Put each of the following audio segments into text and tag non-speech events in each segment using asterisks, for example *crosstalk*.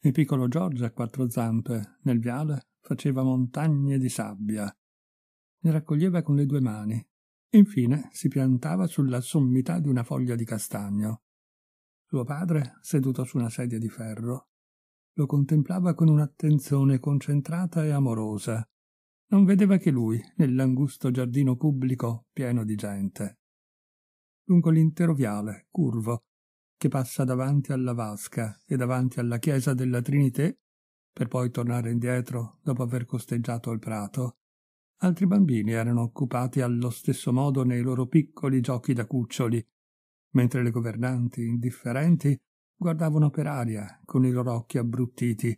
Il piccolo Giorgio a quattro zampe, nel viale, faceva montagne di sabbia. Ne raccoglieva con le due mani. Infine si piantava sulla sommità di una foglia di castagno. Suo padre, seduto su una sedia di ferro, lo contemplava con un'attenzione concentrata e amorosa. Non vedeva che lui nell'angusto giardino pubblico pieno di gente. Lungo l'intero viale, curvo, che passa davanti alla vasca e davanti alla chiesa della Trinité, per poi tornare indietro dopo aver costeggiato il prato, altri bambini erano occupati allo stesso modo nei loro piccoli giochi da cuccioli mentre le governanti, indifferenti, guardavano per aria con i loro occhi abbruttiti,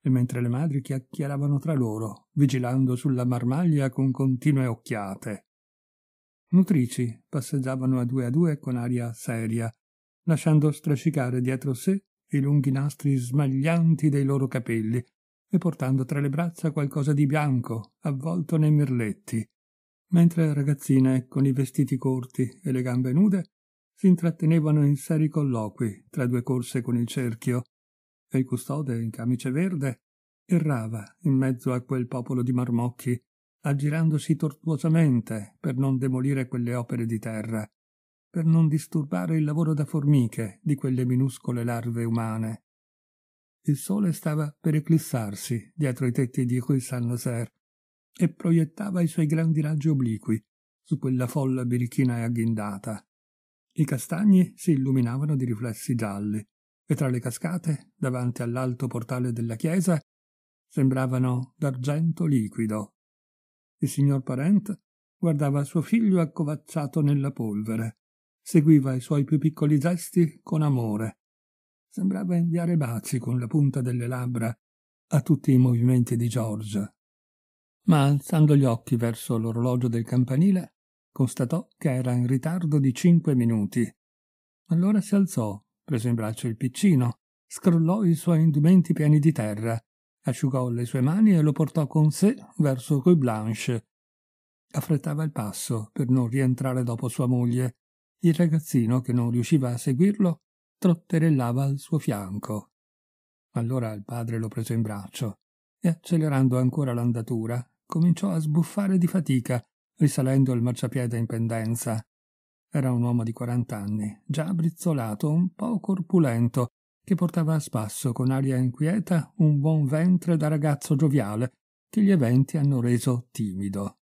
e mentre le madri chiacchieravano tra loro, vigilando sulla marmaglia con continue occhiate. Nutrici passeggiavano a due a due con aria seria, lasciando strascicare dietro sé i lunghi nastri smaglianti dei loro capelli e portando tra le braccia qualcosa di bianco avvolto nei merletti, mentre ragazzine con i vestiti corti e le gambe nude si intrattenevano in seri colloqui tra due corse con il cerchio e il custode in camice verde errava in mezzo a quel popolo di marmocchi aggirandosi tortuosamente per non demolire quelle opere di terra per non disturbare il lavoro da formiche di quelle minuscole larve umane. Il sole stava per eclissarsi dietro i tetti di rue Saint-Nazaire e proiettava i suoi grandi raggi obliqui su quella folla birichina e agghindata. I castagni si illuminavano di riflessi gialli e tra le cascate, davanti all'alto portale della chiesa, sembravano d'argento liquido. Il signor Parent guardava suo figlio accovacciato nella polvere, seguiva i suoi più piccoli gesti con amore. Sembrava inviare baci con la punta delle labbra a tutti i movimenti di George. Ma alzando gli occhi verso l'orologio del campanile, constatò che era in ritardo di cinque minuti. Allora si alzò, prese in braccio il piccino, scrollò i suoi indumenti pieni di terra, asciugò le sue mani e lo portò con sé verso Rue Blanche. Affrettava il passo per non rientrare dopo sua moglie. Il ragazzino, che non riusciva a seguirlo, trotterellava al suo fianco. Allora il padre lo prese in braccio e, accelerando ancora l'andatura, cominciò a sbuffare di fatica risalendo il marciapiede in pendenza. Era un uomo di quarant'anni, già brizzolato, un po' corpulento, che portava a spasso con aria inquieta un buon ventre da ragazzo gioviale che gli eventi hanno reso timido.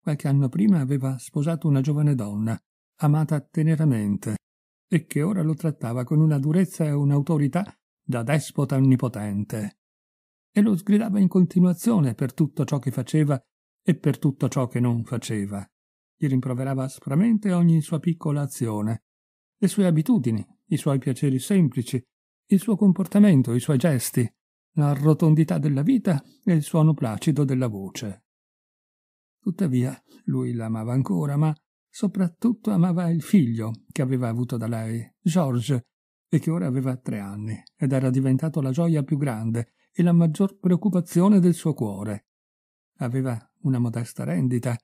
Qualche anno prima aveva sposato una giovane donna, amata teneramente, e che ora lo trattava con una durezza e un'autorità da despota onnipotente. E lo sgridava in continuazione per tutto ciò che faceva e per tutto ciò che non faceva. Gli rimproverava aspramente ogni sua piccola azione, le sue abitudini, i suoi piaceri semplici, il suo comportamento, i suoi gesti, la rotondità della vita e il suono placido della voce. Tuttavia, lui l'amava ancora, ma soprattutto amava il figlio che aveva avuto da lei, George, e che ora aveva tre anni, ed era diventato la gioia più grande e la maggior preoccupazione del suo cuore. Aveva una modesta rendita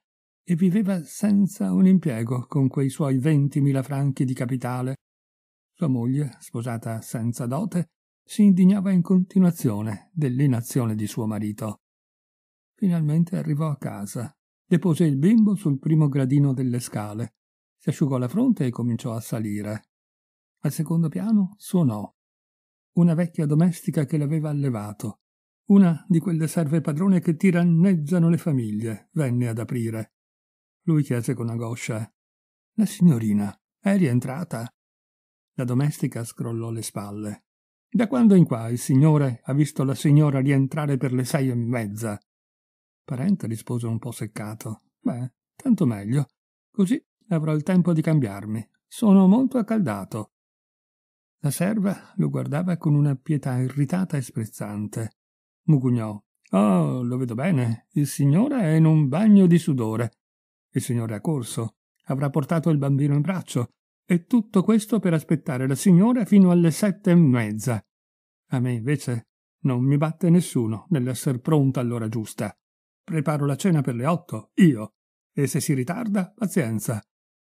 e viveva senza un impiego con quei suoi ventimila franchi di capitale. Sua moglie, sposata senza dote, si indignava in continuazione dell'inazione di suo marito. Finalmente arrivò a casa, depose il bimbo sul primo gradino delle scale, si asciugò la fronte e cominciò a salire. Al secondo piano suonò. Una vecchia domestica che l'aveva allevato una di quelle serve padrone che tiranneggiano le famiglie venne ad aprire. Lui chiese con angoscia La signorina è rientrata? La domestica scrollò le spalle. Da quando in qua il signore ha visto la signora rientrare per le sei e mezza? Parente rispose un po' seccato. Beh, tanto meglio. Così avrò il tempo di cambiarmi. Sono molto accaldato. La serva lo guardava con una pietà irritata e sprezzante mugugnò. Oh, lo vedo bene. Il signore è in un bagno di sudore. Il signore ha corso. Avrà portato il bambino in braccio. E tutto questo per aspettare la signora fino alle sette e mezza. A me, invece, non mi batte nessuno nell'esser pronta all'ora giusta. Preparo la cena per le otto, io. E se si ritarda, pazienza.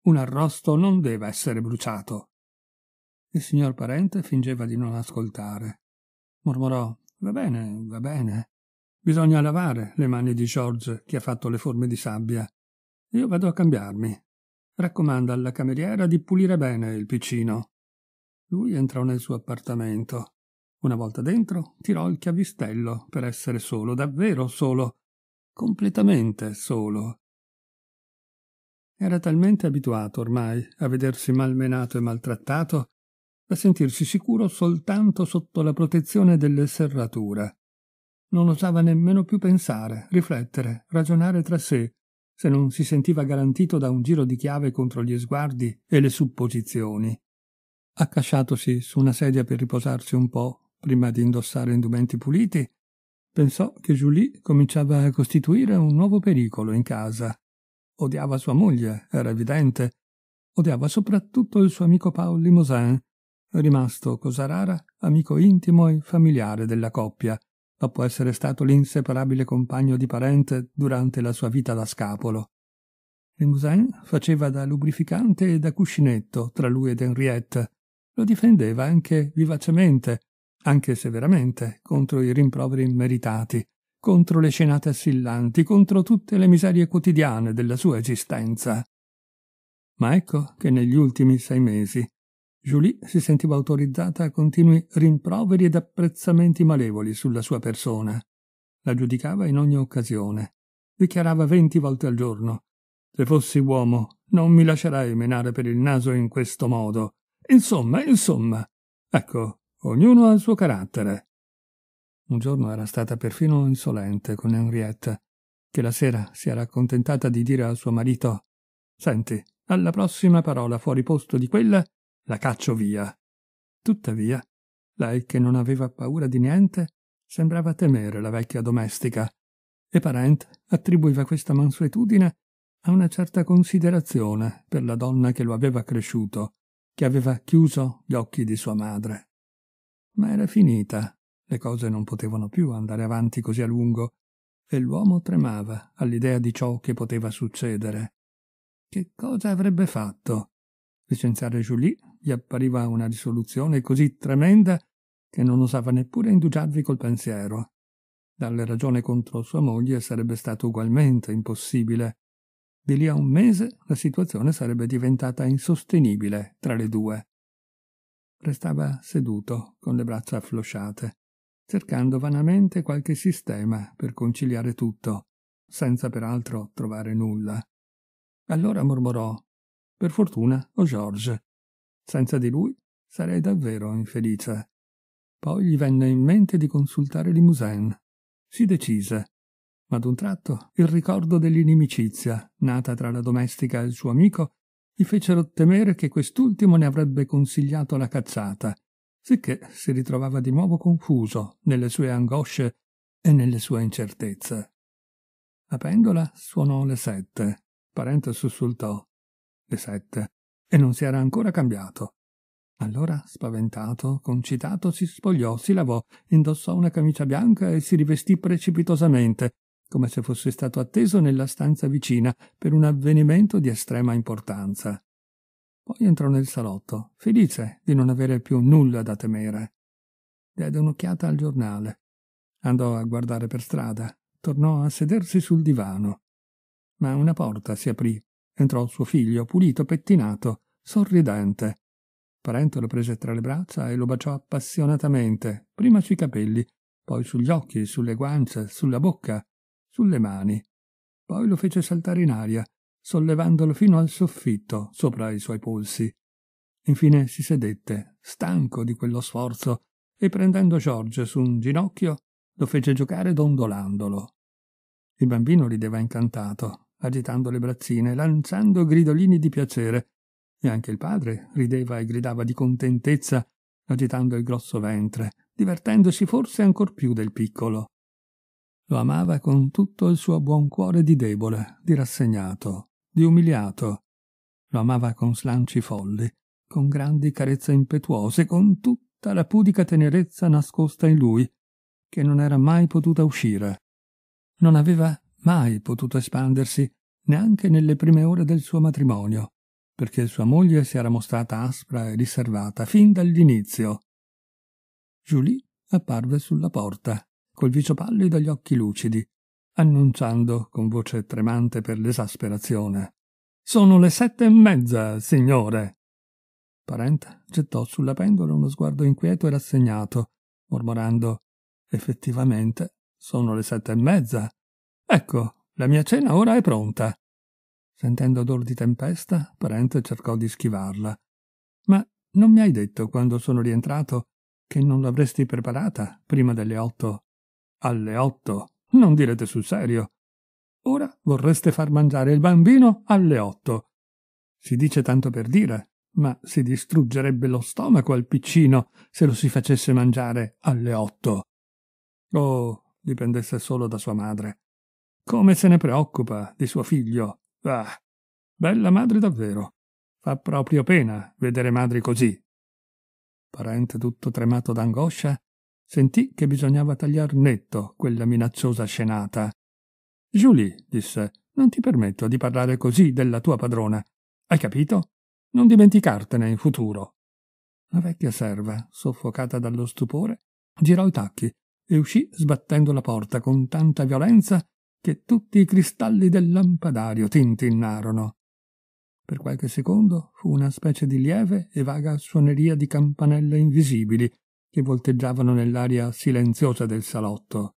Un arrosto non deve essere bruciato. Il signor Parente fingeva di non ascoltare. Mormorò, va bene, va bene. Bisogna lavare le mani di George che ha fatto le forme di sabbia. Io vado a cambiarmi. Raccomanda alla cameriera di pulire bene il piccino. Lui entrò nel suo appartamento. Una volta dentro, tirò il chiavistello per essere solo, davvero solo, completamente solo. Era talmente abituato ormai a vedersi malmenato e maltrattato da sentirsi sicuro soltanto sotto la protezione delle serrature. Non osava nemmeno più pensare, riflettere, ragionare tra sé, se non si sentiva garantito da un giro di chiave contro gli sguardi e le supposizioni. Accasciatosi su una sedia per riposarsi un po' prima di indossare indumenti puliti, pensò che Julie cominciava a costituire un nuovo pericolo in casa. Odiava sua moglie, era evidente. Odiava soprattutto il suo amico Paul Limousin, rimasto, cosa rara, amico intimo e familiare della coppia, dopo essere stato l'inseparabile compagno di parente durante la sua vita da scapolo. Limousin faceva da lubrificante e da cuscinetto tra lui ed Henriette. Lo difendeva anche vivacemente, anche severamente, contro i rimproveri immeritati, contro le scenate assillanti, contro tutte le miserie quotidiane della sua esistenza. Ma ecco che negli ultimi sei mesi Julie si sentiva autorizzata a continui rimproveri ed apprezzamenti malevoli sulla sua persona. La giudicava in ogni occasione. Dichiarava venti volte al giorno. Se fossi uomo, non mi lascerei menare per il naso in questo modo. Insomma, insomma. Ecco, ognuno ha il suo carattere. Un giorno era stata perfino insolente con Henriette, che la sera si era accontentata di dire al suo marito Senti, alla prossima parola fuori posto di quella la caccio via. Tuttavia, lei che non aveva paura di niente, sembrava temere la vecchia domestica, e Parent attribuiva questa mansuetudine a una certa considerazione per la donna che lo aveva cresciuto, che aveva chiuso gli occhi di sua madre. Ma era finita, le cose non potevano più andare avanti così a lungo, e l'uomo tremava all'idea di ciò che poteva succedere. Che cosa avrebbe fatto? Licenziare Julie gli appariva una risoluzione così tremenda che non osava neppure indugiarvi col pensiero. Dalle ragione contro sua moglie sarebbe stato ugualmente impossibile. Di lì a un mese la situazione sarebbe diventata insostenibile tra le due. Restava seduto, con le braccia afflosciate, cercando vanamente qualche sistema per conciliare tutto, senza peraltro trovare nulla. Allora mormorò per fortuna ho George. Senza di lui sarei davvero infelice. Poi gli venne in mente di consultare Limousin. Si decise. Ma ad un tratto il ricordo dell'inimicizia, nata tra la domestica e il suo amico, gli fecero temere che quest'ultimo ne avrebbe consigliato la cacciata, sicché si ritrovava di nuovo confuso nelle sue angosce e nelle sue incertezze. La pendola suonò le sette. Parente sussultò le sette, e non si era ancora cambiato. Allora, spaventato, concitato, si spogliò, si lavò, indossò una camicia bianca e si rivestì precipitosamente, come se fosse stato atteso nella stanza vicina per un avvenimento di estrema importanza. Poi entrò nel salotto, felice di non avere più nulla da temere. Diede un'occhiata al giornale. Andò a guardare per strada, tornò a sedersi sul divano. Ma una porta si aprì entrò suo figlio, pulito, pettinato, sorridente. Parente lo prese tra le braccia e lo baciò appassionatamente, prima sui capelli, poi sugli occhi, sulle guance, sulla bocca, sulle mani. Poi lo fece saltare in aria, sollevandolo fino al soffitto, sopra i suoi polsi. Infine si sedette, stanco di quello sforzo, e prendendo George su un ginocchio, lo fece giocare dondolandolo. Il bambino rideva incantato, agitando le braccine, lanciando gridolini di piacere, e anche il padre rideva e gridava di contentezza, agitando il grosso ventre, divertendosi forse ancor più del piccolo. Lo amava con tutto il suo buon cuore di debole, di rassegnato, di umiliato. Lo amava con slanci folli, con grandi carezze impetuose, con tutta la pudica tenerezza nascosta in lui, che non era mai potuta uscire. Non aveva mai potuto espandersi neanche nelle prime ore del suo matrimonio, perché sua moglie si era mostrata aspra e riservata fin dall'inizio. Julie apparve sulla porta, col viso pallido e gli occhi lucidi, annunciando con voce tremante per l'esasperazione. Sono le sette e mezza, signore. Parente gettò sulla pendola uno sguardo inquieto e rassegnato, mormorando Effettivamente sono le sette e mezza. Ecco, la mia cena ora è pronta. Sentendo odor di tempesta, Parente cercò di schivarla. Ma non mi hai detto quando sono rientrato che non l'avresti preparata prima delle otto? Alle otto? Non direte sul serio. Ora vorreste far mangiare il bambino alle otto. Si dice tanto per dire, ma si distruggerebbe lo stomaco al piccino se lo si facesse mangiare alle otto. Oh, dipendesse solo da sua madre. Come se ne preoccupa di suo figlio. Ah, bella madre davvero. Fa proprio pena vedere madri così. Parente tutto tremato d'angoscia, sentì che bisognava tagliar netto quella minacciosa scenata. Julie, disse, non ti permetto di parlare così della tua padrona. Hai capito? Non dimenticartene in futuro. La vecchia serva, soffocata dallo stupore, girò i tacchi e uscì sbattendo la porta con tanta violenza che tutti i cristalli del lampadario tintinnarono. Per qualche secondo fu una specie di lieve e vaga suoneria di campanelle invisibili che volteggiavano nell'aria silenziosa del salotto.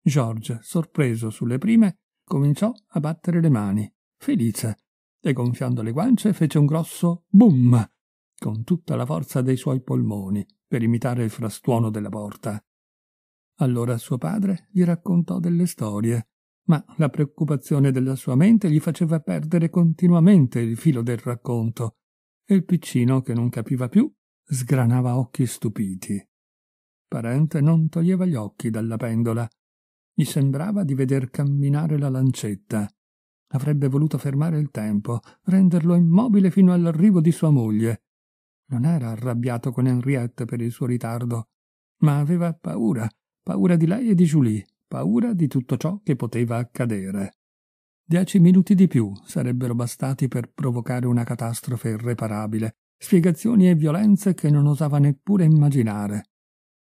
George, sorpreso sulle prime, cominciò a battere le mani, felice, e gonfiando le guance fece un grosso boom con tutta la forza dei suoi polmoni per imitare il frastuono della porta. Allora suo padre gli raccontò delle storie, ma la preoccupazione della sua mente gli faceva perdere continuamente il filo del racconto, e il piccino, che non capiva più, sgranava occhi stupiti. Parente non toglieva gli occhi dalla pendola. Gli sembrava di veder camminare la lancetta. Avrebbe voluto fermare il tempo, renderlo immobile fino all'arrivo di sua moglie. Non era arrabbiato con Henriette per il suo ritardo, ma aveva paura paura di lei e di Julie, paura di tutto ciò che poteva accadere. Dieci minuti di più sarebbero bastati per provocare una catastrofe irreparabile, spiegazioni e violenze che non osava neppure immaginare.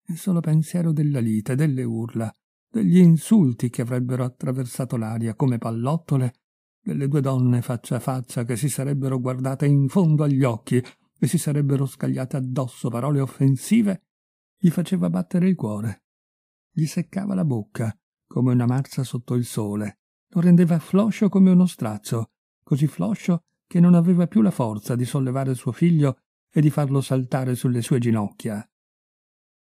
Il solo pensiero della lite, delle urla, degli insulti che avrebbero attraversato l'aria come pallottole, delle due donne faccia a faccia che si sarebbero guardate in fondo agli occhi e si sarebbero scagliate addosso parole offensive, gli faceva battere il cuore gli seccava la bocca, come una marza sotto il sole, lo rendeva floscio come uno straccio, così floscio che non aveva più la forza di sollevare suo figlio e di farlo saltare sulle sue ginocchia.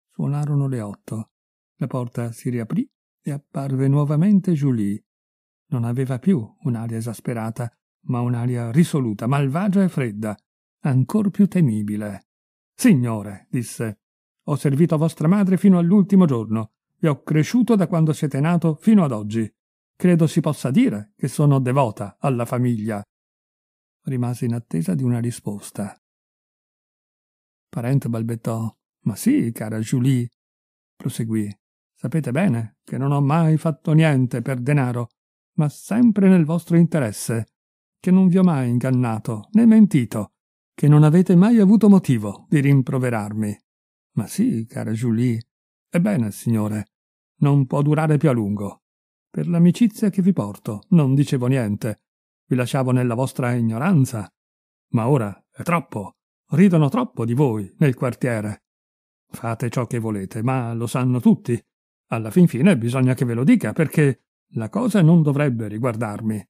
Suonarono le otto. La porta si riaprì e apparve nuovamente Julie. Non aveva più un'aria esasperata, ma un'aria risoluta, malvagia e fredda, ancor più temibile. Signore, disse, ho servito vostra madre fino all'ultimo giorno e ho cresciuto da quando siete nato fino ad oggi. Credo si possa dire che sono devota alla famiglia. Rimase in attesa di una risposta. Parente balbettò. Ma sì, cara Julie. Proseguì. Sapete bene che non ho mai fatto niente per denaro, ma sempre nel vostro interesse, che non vi ho mai ingannato né mentito, che non avete mai avuto motivo di rimproverarmi. Ma sì, cara Julie. Ebbene, signore, non può durare più a lungo. Per l'amicizia che vi porto, non dicevo niente. Vi lasciavo nella vostra ignoranza. Ma ora è troppo. Ridono troppo di voi nel quartiere. Fate ciò che volete, ma lo sanno tutti. Alla fin fine bisogna che ve lo dica, perché la cosa non dovrebbe riguardarmi.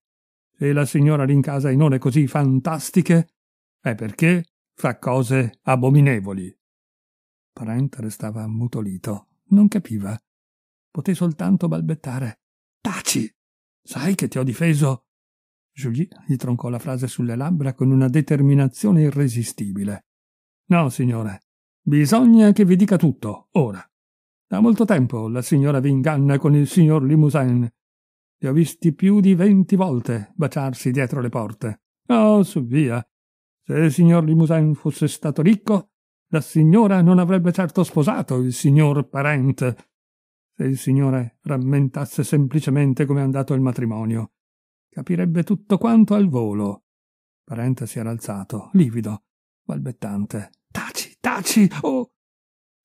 Se la signora Rincasa in ore così fantastiche, è perché fa cose abominevoli. Parente restava ammutolito. Non capiva. Poté soltanto balbettare. Taci! Sai che ti ho difeso? Julie gli troncò la frase sulle labbra con una determinazione irresistibile. No, signore. Bisogna che vi dica tutto, ora. Da molto tempo la signora vi inganna con il signor Limousin. Li ho visti più di venti volte baciarsi dietro le porte. Oh, su via. Se il signor Limousin fosse stato ricco, la signora non avrebbe certo sposato il signor Parent se il signore rammentasse semplicemente come è andato il matrimonio. Capirebbe tutto quanto al volo. Parente si era alzato, livido, balbettante. Taci, taci! Oh!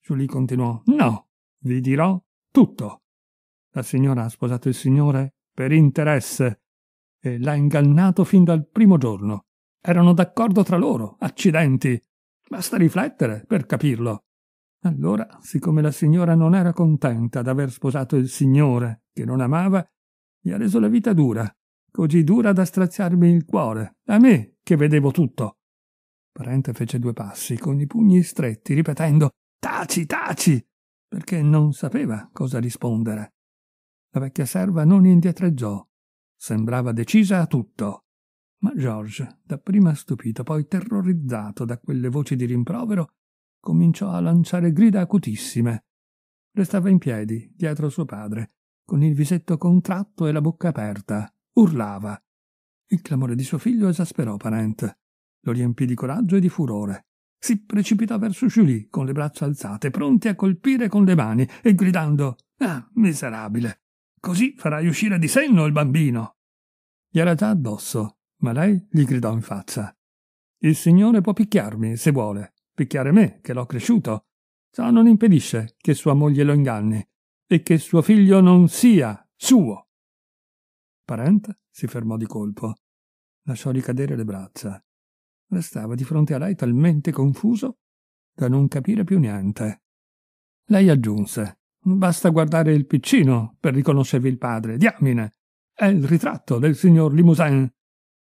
Julie continuò. No, vi dirò tutto. La signora ha sposato il signore per interesse e l'ha ingannato fin dal primo giorno. Erano d'accordo tra loro, accidenti. Basta riflettere per capirlo. Allora, siccome la signora non era contenta d'aver sposato il signore che non amava, gli ha reso la vita dura, così dura da straziarmi il cuore, a me che vedevo tutto. Parente fece due passi con i pugni stretti, ripetendo Taci, taci! perché non sapeva cosa rispondere. La vecchia serva non indietreggiò. Sembrava decisa a tutto. Ma George, dapprima stupito, poi terrorizzato da quelle voci di rimprovero, cominciò a lanciare grida acutissime. Restava in piedi, dietro suo padre, con il visetto contratto e la bocca aperta. Urlava. Il clamore di suo figlio esasperò Parent. Lo riempì di coraggio e di furore. Si precipitò verso Julie con le braccia alzate, pronti a colpire con le mani e gridando Ah, miserabile! Così farai uscire di senno il bambino! Gli era già addosso, ma lei gli gridò in faccia. Il Signore può picchiarmi, se vuole picchiare me, che l'ho cresciuto. Ciò non impedisce che sua moglie lo inganni e che suo figlio non sia suo. Parent si fermò di colpo. Lasciò ricadere le braccia. Restava di fronte a lei talmente confuso da non capire più niente. Lei aggiunse: Basta guardare il piccino per riconoscervi il padre. Diamine! È il ritratto del signor Limousin.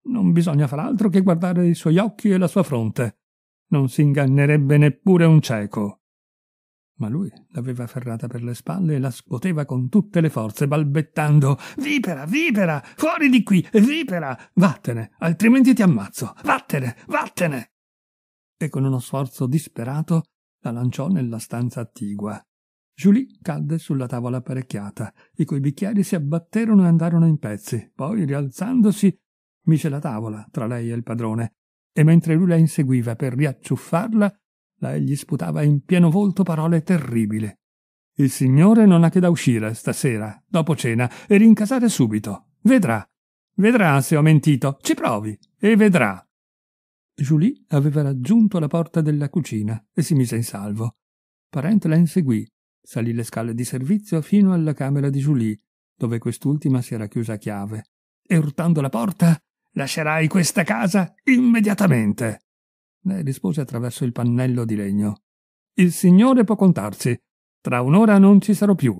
Non bisogna far altro che guardare i suoi occhi e la sua fronte non si ingannerebbe neppure un cieco. Ma lui l'aveva afferrata per le spalle e la scuoteva con tutte le forze, balbettando Vipera, vipera, fuori di qui, vipera, vattene, altrimenti ti ammazzo, vattene, vattene. E con uno sforzo disperato la lanciò nella stanza attigua. Julie cadde sulla tavola apparecchiata, i cui bicchieri si abbatterono e andarono in pezzi. Poi, rialzandosi, mise la tavola tra lei e il padrone e mentre lui la inseguiva per riacciuffarla, lei gli sputava in pieno volto parole terribili. Il signore non ha che da uscire stasera, dopo cena, e rincasare subito. Vedrà. Vedrà se ho mentito. Ci provi. E vedrà. Julie aveva raggiunto la porta della cucina e si mise in salvo. Parent la inseguì, salì le scale di servizio fino alla camera di Julie, dove quest'ultima si era chiusa a chiave, e urtando la porta Lascerai questa casa immediatamente. Lei rispose attraverso il pannello di legno. Il Signore può contarsi. Tra un'ora non ci sarò più.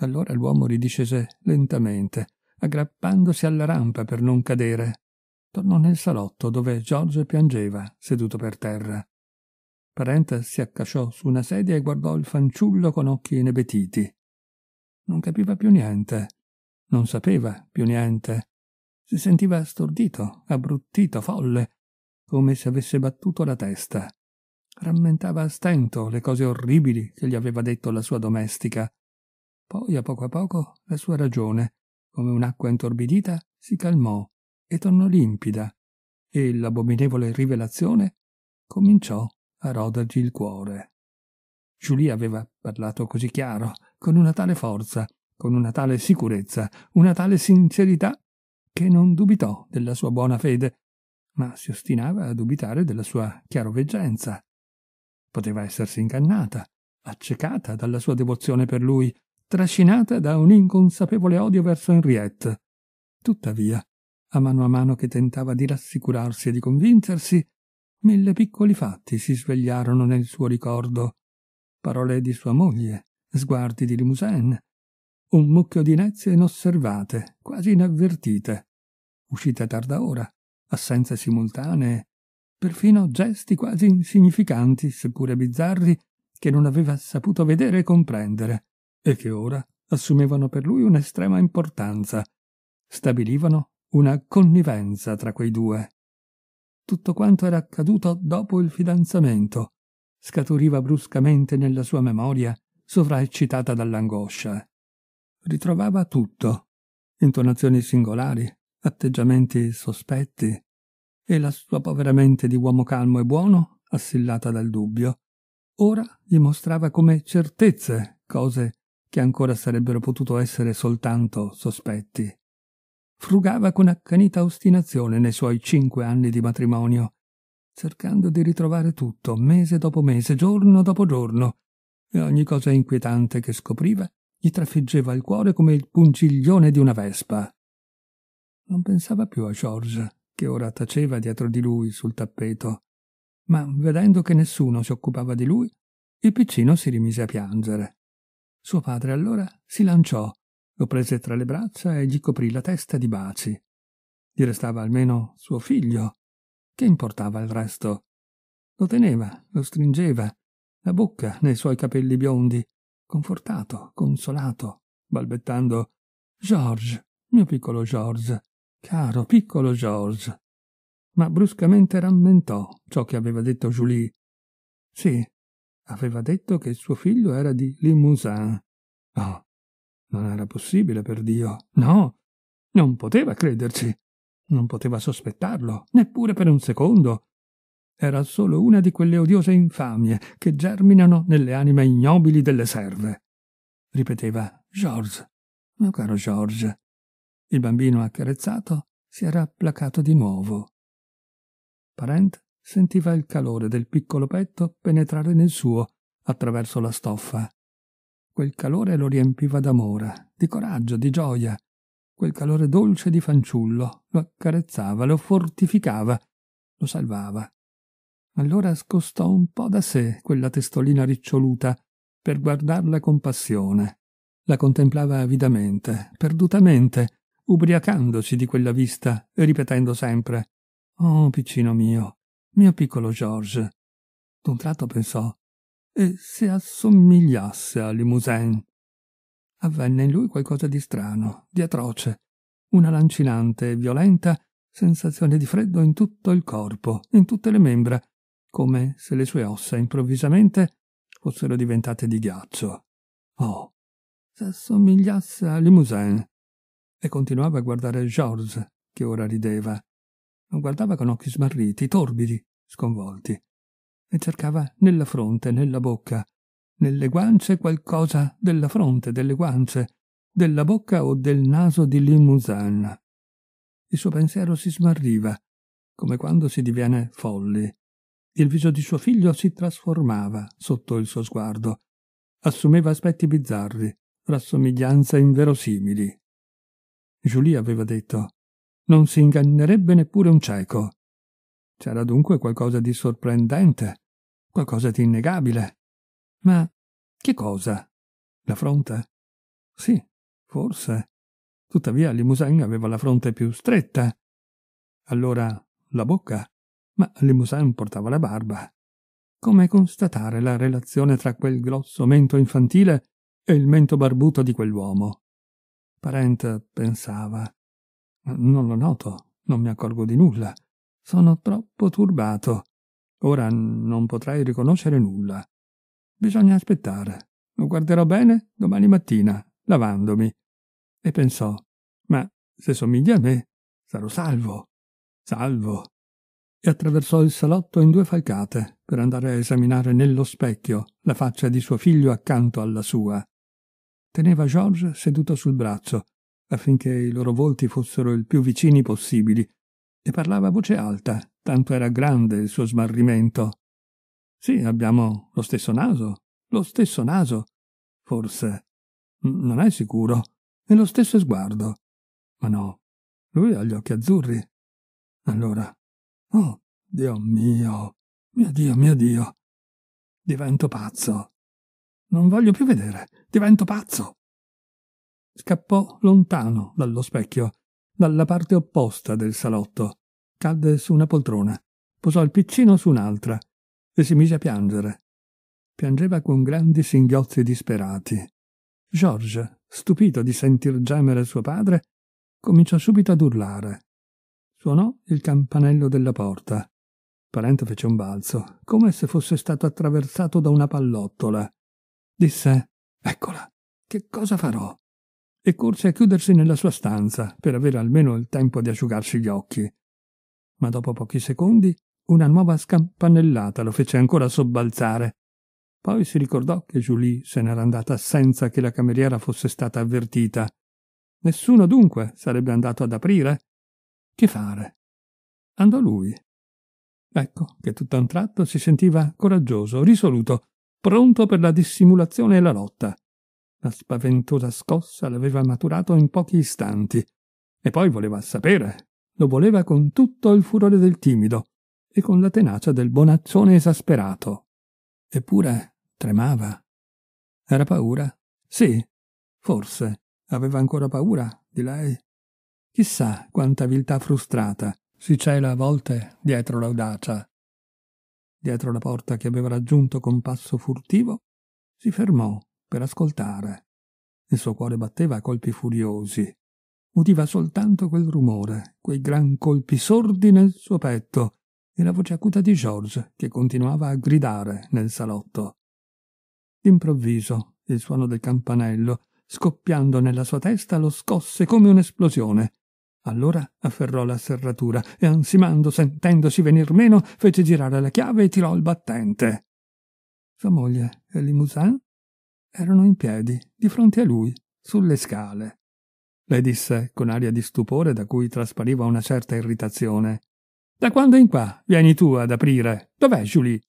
Allora l'uomo ridiscese lentamente, aggrappandosi alla rampa per non cadere. Tornò nel salotto dove George piangeva, seduto per terra. Parent si accasciò su una sedia e guardò il fanciullo con occhi inebetiti. Non capiva più niente. Non sapeva più niente. Si sentiva stordito, abbruttito, folle, come se avesse battuto la testa. Rammentava a stento le cose orribili che gli aveva detto la sua domestica. Poi, a poco a poco, la sua ragione, come un'acqua intorbidita, si calmò e tornò limpida, e l'abominevole rivelazione cominciò a rodergli il cuore. Julie aveva parlato così chiaro, con una tale forza, con una tale sicurezza, una tale sincerità, che non dubitò della sua buona fede, ma si ostinava a dubitare della sua chiaroveggenza. Poteva essersi ingannata, accecata dalla sua devozione per lui, trascinata da un inconsapevole odio verso Henriette. Tuttavia, a mano a mano che tentava di rassicurarsi e di convincersi, mille piccoli fatti si svegliarono nel suo ricordo. Parole di sua moglie, sguardi di Limousin, un mucchio di inezie inosservate, quasi inavvertite, uscite tarda ora, assenze simultanee, perfino gesti quasi insignificanti, seppure bizzarri, che non aveva saputo vedere e comprendere, e che ora assumevano per lui un'estrema importanza, stabilivano una connivenza tra quei due. Tutto quanto era accaduto dopo il fidanzamento scaturiva bruscamente nella sua memoria, sovraeccitata dall'angoscia ritrovava tutto, intonazioni singolari, atteggiamenti sospetti, e la sua povera mente di uomo calmo e buono, assillata dal dubbio, ora gli mostrava come certezze cose che ancora sarebbero potuto essere soltanto sospetti. Frugava con accanita ostinazione nei suoi cinque anni di matrimonio, cercando di ritrovare tutto, mese dopo mese, giorno dopo giorno, e ogni cosa inquietante che scopriva gli trafiggeva il cuore come il pungiglione di una vespa. Non pensava più a George, che ora taceva dietro di lui sul tappeto, ma vedendo che nessuno si occupava di lui, il piccino si rimise a piangere. Suo padre allora si lanciò, lo prese tra le braccia e gli coprì la testa di baci. Gli restava almeno suo figlio. Che importava il resto? Lo teneva, lo stringeva, la bocca nei suoi capelli biondi, confortato, consolato, balbettando George, mio piccolo George, caro piccolo George. Ma bruscamente rammentò ciò che aveva detto Julie. Sì, aveva detto che suo figlio era di Limousin. Oh, non era possibile per Dio. No, non poteva crederci. Non poteva sospettarlo, neppure per un secondo. Era solo una di quelle odiose infamie che germinano nelle anime ignobili delle serve. Ripeteva George, mio caro George. Il bambino accarezzato si era placato di nuovo. Parent sentiva il calore del piccolo petto penetrare nel suo attraverso la stoffa. Quel calore lo riempiva d'amore, di coraggio, di gioia, Quel calore dolce di fanciullo lo accarezzava, lo fortificava, lo salvava. Allora scostò un po' da sé quella testolina riccioluta per guardarla con passione. La contemplava avidamente, perdutamente, ubriacandosi di quella vista e ripetendo sempre Oh, piccino mio, mio piccolo George. D'un tratto pensò E se assomigliasse a Limousin? avvenne in lui qualcosa di strano, di atroce, una lancinante e violenta sensazione di freddo in tutto il corpo, in tutte le membra, come se le sue ossa improvvisamente fossero diventate di ghiaccio. Oh, se assomigliasse a Limousin. E continuava a guardare Georges, che ora rideva. Lo guardava con occhi smarriti, torbidi, sconvolti, e cercava nella fronte, nella bocca, nelle guance qualcosa della fronte, delle guance, della bocca o del naso di Limousin. Il suo pensiero si smarriva, come quando si diviene folli. Il viso di suo figlio si trasformava sotto il suo sguardo, assumeva aspetti bizzarri, rassomiglianze inverosimili. Julie aveva detto non si ingannerebbe neppure un cieco. C'era dunque qualcosa di sorprendente, qualcosa di innegabile. Ma che cosa? La fronte? Sì, forse. Tuttavia Limousin aveva la fronte più stretta. Allora la bocca? Ma Limousin portava la barba. Come constatare la relazione tra quel grosso mento infantile e il mento barbuto di quell'uomo? Parent pensava. Non lo noto, non mi accorgo di nulla. Sono troppo turbato. Ora non potrei riconoscere nulla. Bisogna aspettare. Lo guarderò bene domani mattina, lavandomi. E pensò, ma se somiglia a me, sarò salvo. Salvo. E attraversò il salotto in due falcate per andare a esaminare nello specchio la faccia di suo figlio accanto alla sua. Teneva George seduto sul braccio affinché i loro volti fossero il più vicini possibili e parlava a voce alta, tanto era grande il suo smarrimento. Sì, abbiamo lo stesso naso, lo stesso naso. Forse. Non è sicuro. E lo stesso sguardo. Ma no, lui ha gli occhi azzurri. Allora. Oh, Dio mio. Mio Dio, mio Dio. Divento pazzo. Non voglio più vedere. Divento pazzo. Scappò lontano dallo specchio, dalla parte opposta del salotto. Cadde su una poltrona. Posò il piccino su un'altra e si mise a piangere. Piangeva con grandi singhiozzi disperati. George, stupito di sentir gemere suo padre, cominciò subito ad urlare. Suonò il campanello della porta. Parente fece un balzo, come se fosse stato attraversato da una pallottola. Disse: Eccola, che cosa farò? E corse a chiudersi nella sua stanza per avere almeno il tempo di asciugarsi gli occhi. Ma dopo pochi secondi una nuova scampanellata lo fece ancora sobbalzare. Poi si ricordò che Julie se n'era andata senza che la cameriera fosse stata avvertita. Nessuno dunque sarebbe andato ad aprire? Che fare? Andò lui. Ecco che tutto a un tratto si sentiva coraggioso, risoluto, pronto per la dissimulazione e la lotta. La spaventosa scossa l'aveva maturato in pochi istanti. E poi voleva sapere. Lo voleva con tutto il furore del timido e con la tenacia del bonaccione esasperato. Eppure tremava. Era paura? Sì, forse. Aveva ancora paura di lei? Chissà quanta viltà frustrata si cela a volte dietro l'audacia. Dietro la porta che aveva raggiunto con passo furtivo, si fermò per ascoltare. Il suo cuore batteva a colpi furiosi. Udiva soltanto quel rumore, quei gran colpi sordi nel suo petto e la voce acuta di George che continuava a gridare nel salotto. D'improvviso il suono del campanello, scoppiando nella sua testa, lo scosse come un'esplosione. Allora afferrò la serratura e ansimando, sentendosi venir meno, fece girare la chiave e tirò il battente. Sua moglie e Limousin erano in piedi, di fronte a lui, sulle scale. Le disse con aria di stupore da cui traspariva una certa irritazione. Da quando in qua vieni tu ad aprire? Dov'è Julie?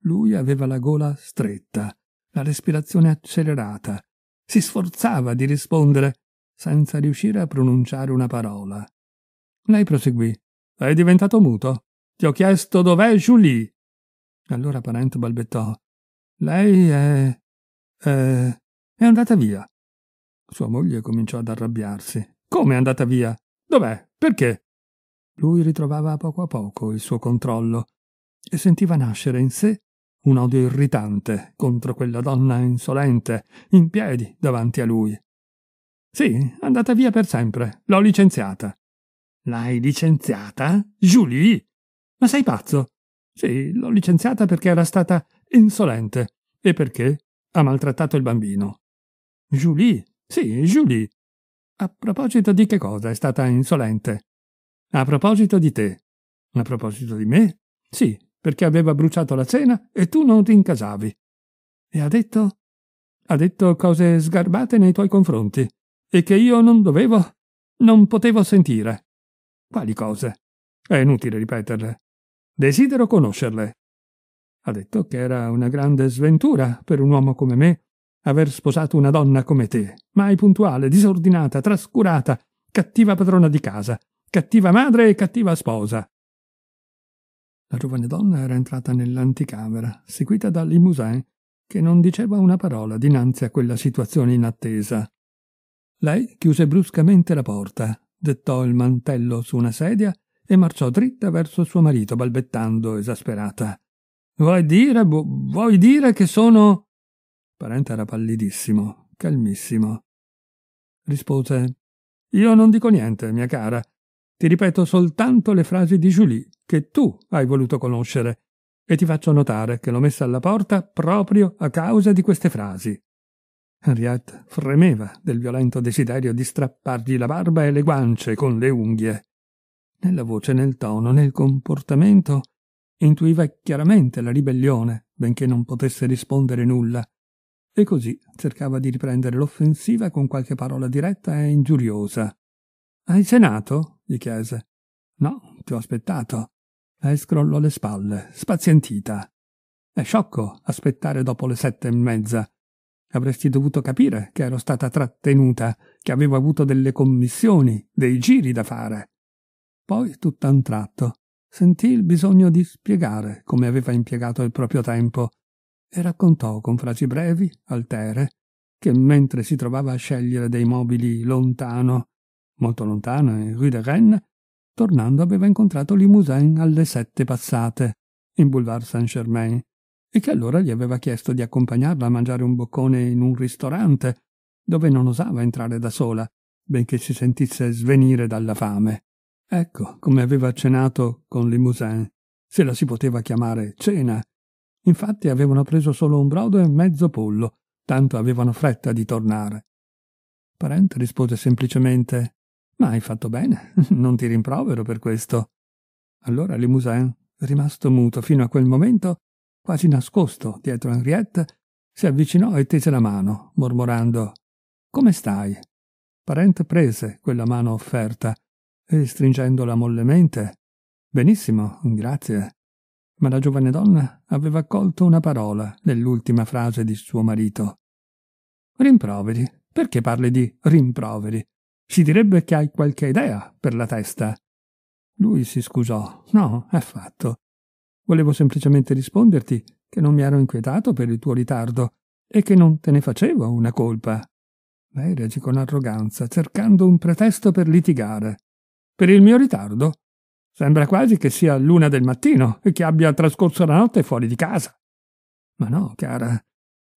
Lui aveva la gola stretta, la respirazione accelerata. Si sforzava di rispondere, senza riuscire a pronunciare una parola. Lei proseguì. È diventato muto? Ti ho chiesto dov'è Julie. Allora Parent balbettò. Lei è. è. è andata via. Sua moglie cominciò ad arrabbiarsi. Come è andata via? Dov'è? Perché? Lui ritrovava a poco a poco il suo controllo e sentiva nascere in sé un odio irritante contro quella donna insolente, in piedi davanti a lui. Sì, è andata via per sempre. L'ho licenziata. L'hai licenziata? Julie? Ma sei pazzo? Sì, l'ho licenziata perché era stata insolente e perché ha maltrattato il bambino. Julie? Sì, Julie. A proposito di che cosa è stata insolente? A proposito di te. A proposito di me? Sì, perché aveva bruciato la cena e tu non rincasavi. E ha detto? Ha detto cose sgarbate nei tuoi confronti e che io non dovevo, non potevo sentire. Quali cose? È inutile ripeterle. Desidero conoscerle. Ha detto che era una grande sventura per un uomo come me aver sposato una donna come te, mai puntuale, disordinata, trascurata, cattiva padrona di casa, cattiva madre e cattiva sposa. La giovane donna era entrata nell'anticamera, seguita da Limousin, che non diceva una parola dinanzi a quella situazione inattesa. Lei chiuse bruscamente la porta, dettò il mantello su una sedia e marciò dritta verso suo marito, balbettando esasperata. Vuoi dire, vuoi dire che sono. Parente era pallidissimo, calmissimo. Rispose: Io non dico niente, mia cara. Ti ripeto soltanto le frasi di Julie che tu hai voluto conoscere e ti faccio notare che l'ho messa alla porta proprio a causa di queste frasi. Henriette fremeva del violento desiderio di strappargli la barba e le guance con le unghie. Nella voce, nel tono, nel comportamento intuiva chiaramente la ribellione, benché non potesse rispondere nulla, e così cercava di riprendere l'offensiva con qualche parola diretta e ingiuriosa. Hai cenato? gli chiese. No, ti ho aspettato. Lei scrollò le spalle, spazientita. È sciocco aspettare dopo le sette e mezza. Avresti dovuto capire che ero stata trattenuta, che avevo avuto delle commissioni, dei giri da fare. Poi, tutt'a un tratto, sentì il bisogno di spiegare come aveva impiegato il proprio tempo e raccontò con frasi brevi, altere, che mentre si trovava a scegliere dei mobili lontano, molto lontano, in Rue de Rennes, tornando aveva incontrato Limousin alle sette passate, in Boulevard Saint-Germain, e che allora gli aveva chiesto di accompagnarla a mangiare un boccone in un ristorante dove non osava entrare da sola, benché si sentisse svenire dalla fame. Ecco come aveva cenato con Limousin, se la si poteva chiamare cena. Infatti avevano preso solo un brodo e mezzo pollo, tanto avevano fretta di tornare. Parente rispose semplicemente Ma hai fatto bene, *laughs* non ti rimprovero per questo. Allora Limousin, rimasto muto fino a quel momento, quasi nascosto dietro Henriette, si avvicinò e tese la mano, mormorando Come stai? Parente prese quella mano offerta e, stringendola mollemente, Benissimo, grazie. ma la giovane donna aveva colto una parola nell'ultima frase di suo marito. Rimproveri. Perché parli di rimproveri? Si direbbe che hai qualche idea per la testa. Lui si scusò. No, affatto. Volevo semplicemente risponderti che non mi ero inquietato per il tuo ritardo e che non te ne facevo una colpa. Lei reagì con arroganza, cercando un pretesto per litigare. Per il mio ritardo? Sembra quasi che sia l'una del mattino e che abbia trascorso la notte fuori di casa. Ma no, cara.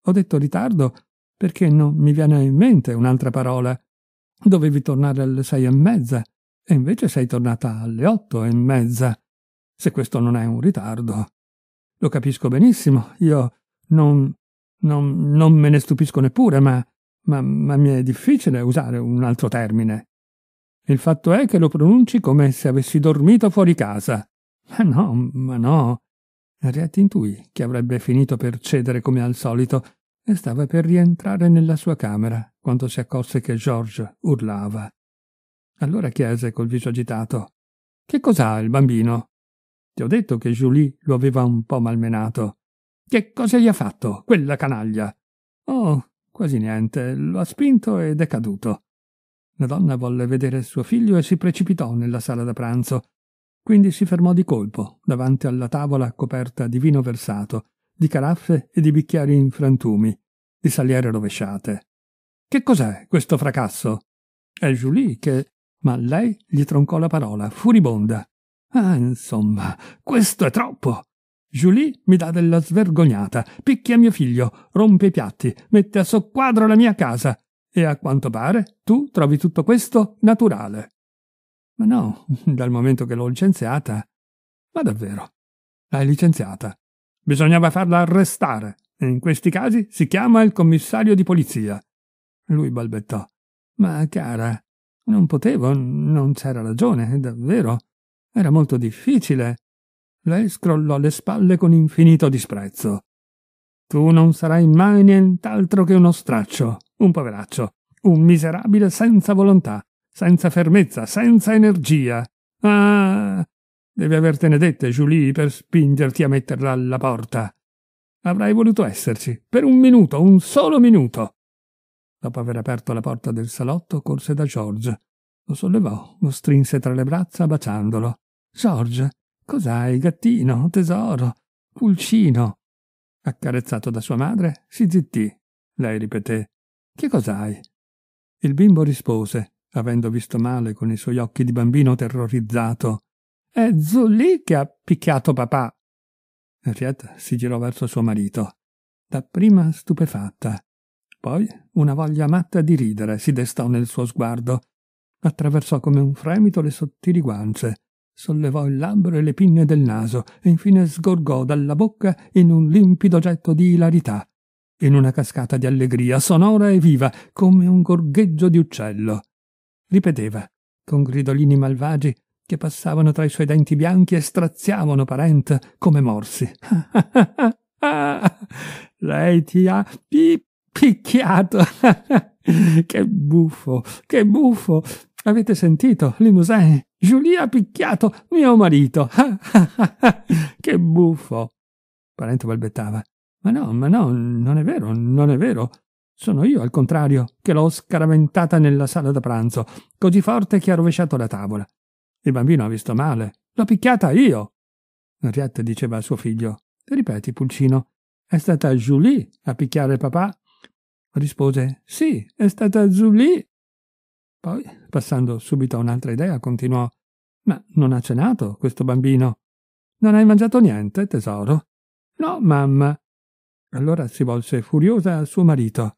Ho detto ritardo perché non mi viene in mente un'altra parola. Dovevi tornare alle sei e mezza e invece sei tornata alle otto e mezza. Se questo non è un ritardo. Lo capisco benissimo. Io non, non, non me ne stupisco neppure, ma, ma, ma mi è difficile usare un altro termine. Il fatto è che lo pronunci come se avessi dormito fuori casa. Ma no, ma no. Henriette intuì che avrebbe finito per cedere come al solito e stava per rientrare nella sua camera quando si accorse che George urlava. Allora chiese col viso agitato Che cos'ha il bambino? Ti ho detto che Julie lo aveva un po' malmenato. Che cosa gli ha fatto, quella canaglia? Oh, quasi niente, lo ha spinto ed è caduto. La donna volle vedere suo figlio e si precipitò nella sala da pranzo. Quindi si fermò di colpo davanti alla tavola coperta di vino versato, di caraffe e di bicchieri in frantumi, di saliere rovesciate. Che cos'è questo fracasso? È Julie che ma lei gli troncò la parola, furibonda. Ah, insomma, questo è troppo. Julie mi dà della svergognata, picchia mio figlio, rompe i piatti, mette a soqquadro la mia casa. E a quanto pare tu trovi tutto questo naturale. Ma no, dal momento che l'ho licenziata. Ma davvero? L'hai licenziata? Bisognava farla arrestare. E in questi casi si chiama il commissario di polizia. Lui balbettò. Ma cara, non potevo, non c'era ragione, davvero. Era molto difficile. Lei scrollò le spalle con infinito disprezzo. Tu non sarai mai nient'altro che uno straccio, un poveraccio, un miserabile senza volontà, senza fermezza, senza energia. Ah, devi avertene dette, Julie, per spingerti a metterla alla porta. Avrai voluto esserci, per un minuto, un solo minuto. Dopo aver aperto la porta del salotto, corse da George. Lo sollevò, lo strinse tra le braccia baciandolo. George, cos'hai, gattino, tesoro, pulcino? Accarezzato da sua madre, si zittì. Lei ripeté: Che cos'hai? Il bimbo rispose, avendo visto male con i suoi occhi di bambino terrorizzato: È Zulì che ha picchiato papà. Henriette si girò verso suo marito, dapprima stupefatta. Poi una voglia matta di ridere si destò nel suo sguardo. Attraversò come un fremito le sottili guance, sollevò il labbro e le pinne del naso e infine sgorgò dalla bocca in un limpido getto di ilarità, in una cascata di allegria sonora e viva come un gorgheggio di uccello. Ripeteva, con gridolini malvagi che passavano tra i suoi denti bianchi e straziavano Parent come morsi. *laughs* Lei ti ha pip picchiato. *laughs* che buffo, che buffo. Avete sentito, Limousin? Julie ha picchiato mio marito. *laughs* che buffo. Parente balbettava. Ma no, ma no, non è vero, non è vero. Sono io, al contrario, che l'ho scaraventata nella sala da pranzo, così forte che ha rovesciato la tavola. Il bambino ha visto male. L'ho picchiata io. Henriette diceva a suo figlio. Ripeti, Pulcino, è stata Julie a picchiare papà Rispose Sì, è stata Julie. Poi, passando subito a un'altra idea, continuò Ma non ha cenato questo bambino? Non hai mangiato niente, tesoro? No, mamma. Allora si volse furiosa al suo marito.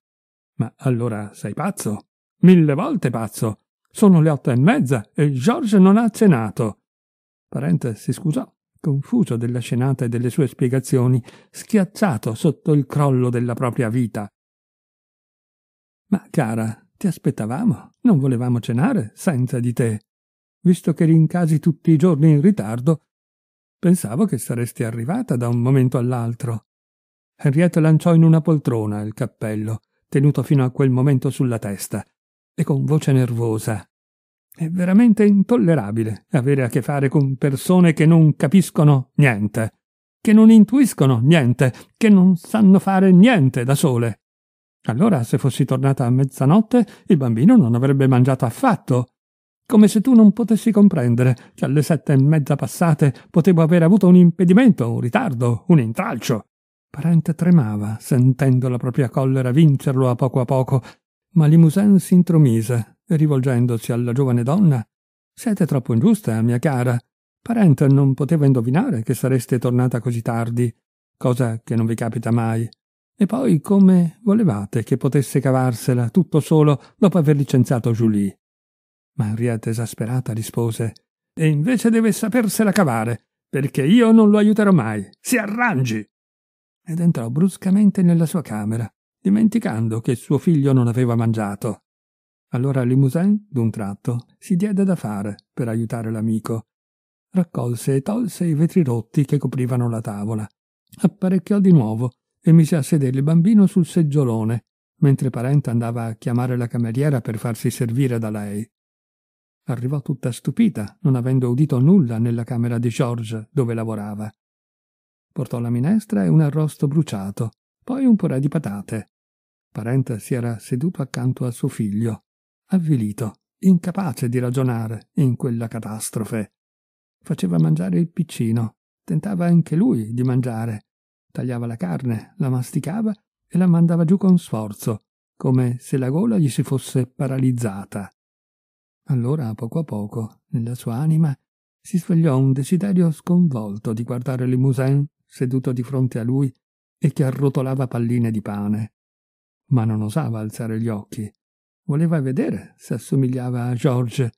Ma allora sei pazzo? Mille volte pazzo. Sono le otto e mezza e George non ha cenato. Parente si scusò, confuso della scenata e delle sue spiegazioni, schiacciato sotto il crollo della propria vita. Ma cara, ti aspettavamo, non volevamo cenare senza di te. Visto che rincasi tutti i giorni in ritardo, pensavo che saresti arrivata da un momento all'altro. Henriette lanciò in una poltrona il cappello, tenuto fino a quel momento sulla testa, e con voce nervosa. È veramente intollerabile avere a che fare con persone che non capiscono niente. che non intuiscono niente, che non sanno fare niente da sole. Allora, se fossi tornata a mezzanotte, il bambino non avrebbe mangiato affatto. Come se tu non potessi comprendere che alle sette e mezza passate potevo aver avuto un impedimento, un ritardo, un intralcio. Parente tremava, sentendo la propria collera vincerlo a poco a poco, ma Limousin si intromise e rivolgendosi alla giovane donna Siete troppo ingiusta, mia cara. Parente non poteva indovinare che sareste tornata così tardi, cosa che non vi capita mai. E poi come volevate che potesse cavarsela tutto solo dopo aver licenziato Julie? Ma Henriette esasperata rispose E invece deve sapersela cavare, perché io non lo aiuterò mai. Si arrangi! Ed entrò bruscamente nella sua camera, dimenticando che suo figlio non aveva mangiato. Allora Limousin, d'un tratto, si diede da fare per aiutare l'amico. Raccolse e tolse i vetri rotti che coprivano la tavola. Apparecchiò di nuovo e mise a sedere il bambino sul seggiolone, mentre Parente andava a chiamare la cameriera per farsi servire da lei. Arrivò tutta stupita, non avendo udito nulla nella camera di George dove lavorava. Portò la minestra e un arrosto bruciato, poi un purè di patate. Parente si era seduto accanto a suo figlio, avvilito, incapace di ragionare in quella catastrofe. Faceva mangiare il piccino, tentava anche lui di mangiare, tagliava la carne, la masticava e la mandava giù con sforzo, come se la gola gli si fosse paralizzata. Allora, a poco a poco, nella sua anima si svegliò un desiderio sconvolto di guardare Limousin seduto di fronte a lui e che arrotolava palline di pane. Ma non osava alzare gli occhi. Voleva vedere se assomigliava a George.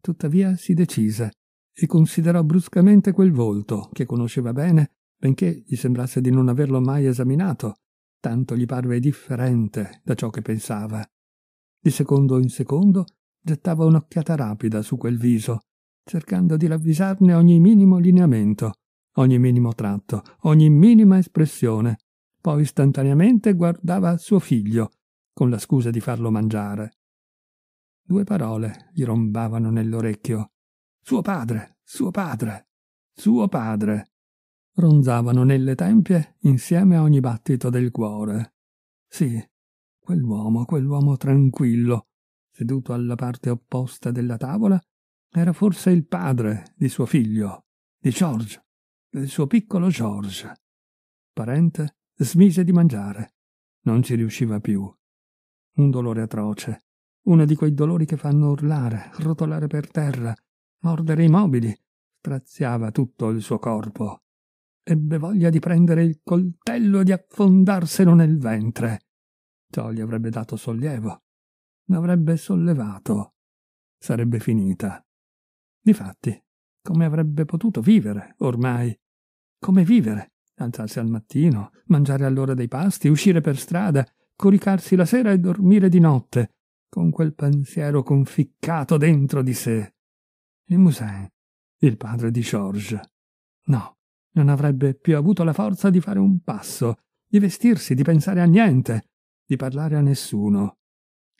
Tuttavia si decise e considerò bruscamente quel volto, che conosceva bene, benché gli sembrasse di non averlo mai esaminato, tanto gli parve differente da ciò che pensava. Di secondo in secondo gettava un'occhiata rapida su quel viso, cercando di ravvisarne ogni minimo lineamento, ogni minimo tratto, ogni minima espressione. Poi istantaneamente guardava suo figlio, con la scusa di farlo mangiare. Due parole gli rombavano nell'orecchio. Suo padre, suo padre, suo padre ronzavano nelle tempie insieme a ogni battito del cuore. Sì, quell'uomo, quell'uomo tranquillo, seduto alla parte opposta della tavola, era forse il padre di suo figlio, di George, del suo piccolo George. Parente smise di mangiare. Non ci riusciva più. Un dolore atroce, uno di quei dolori che fanno urlare, rotolare per terra, mordere i mobili, straziava tutto il suo corpo ebbe voglia di prendere il coltello e di affondarselo nel ventre. Ciò gli avrebbe dato sollievo, l'avrebbe sollevato. Sarebbe finita. Difatti, come avrebbe potuto vivere ormai? Come vivere? Alzarsi al mattino, mangiare all'ora dei pasti, uscire per strada, coricarsi la sera e dormire di notte, con quel pensiero conficcato dentro di sé. Il Musin, il padre di Georges. No, non avrebbe più avuto la forza di fare un passo, di vestirsi, di pensare a niente, di parlare a nessuno.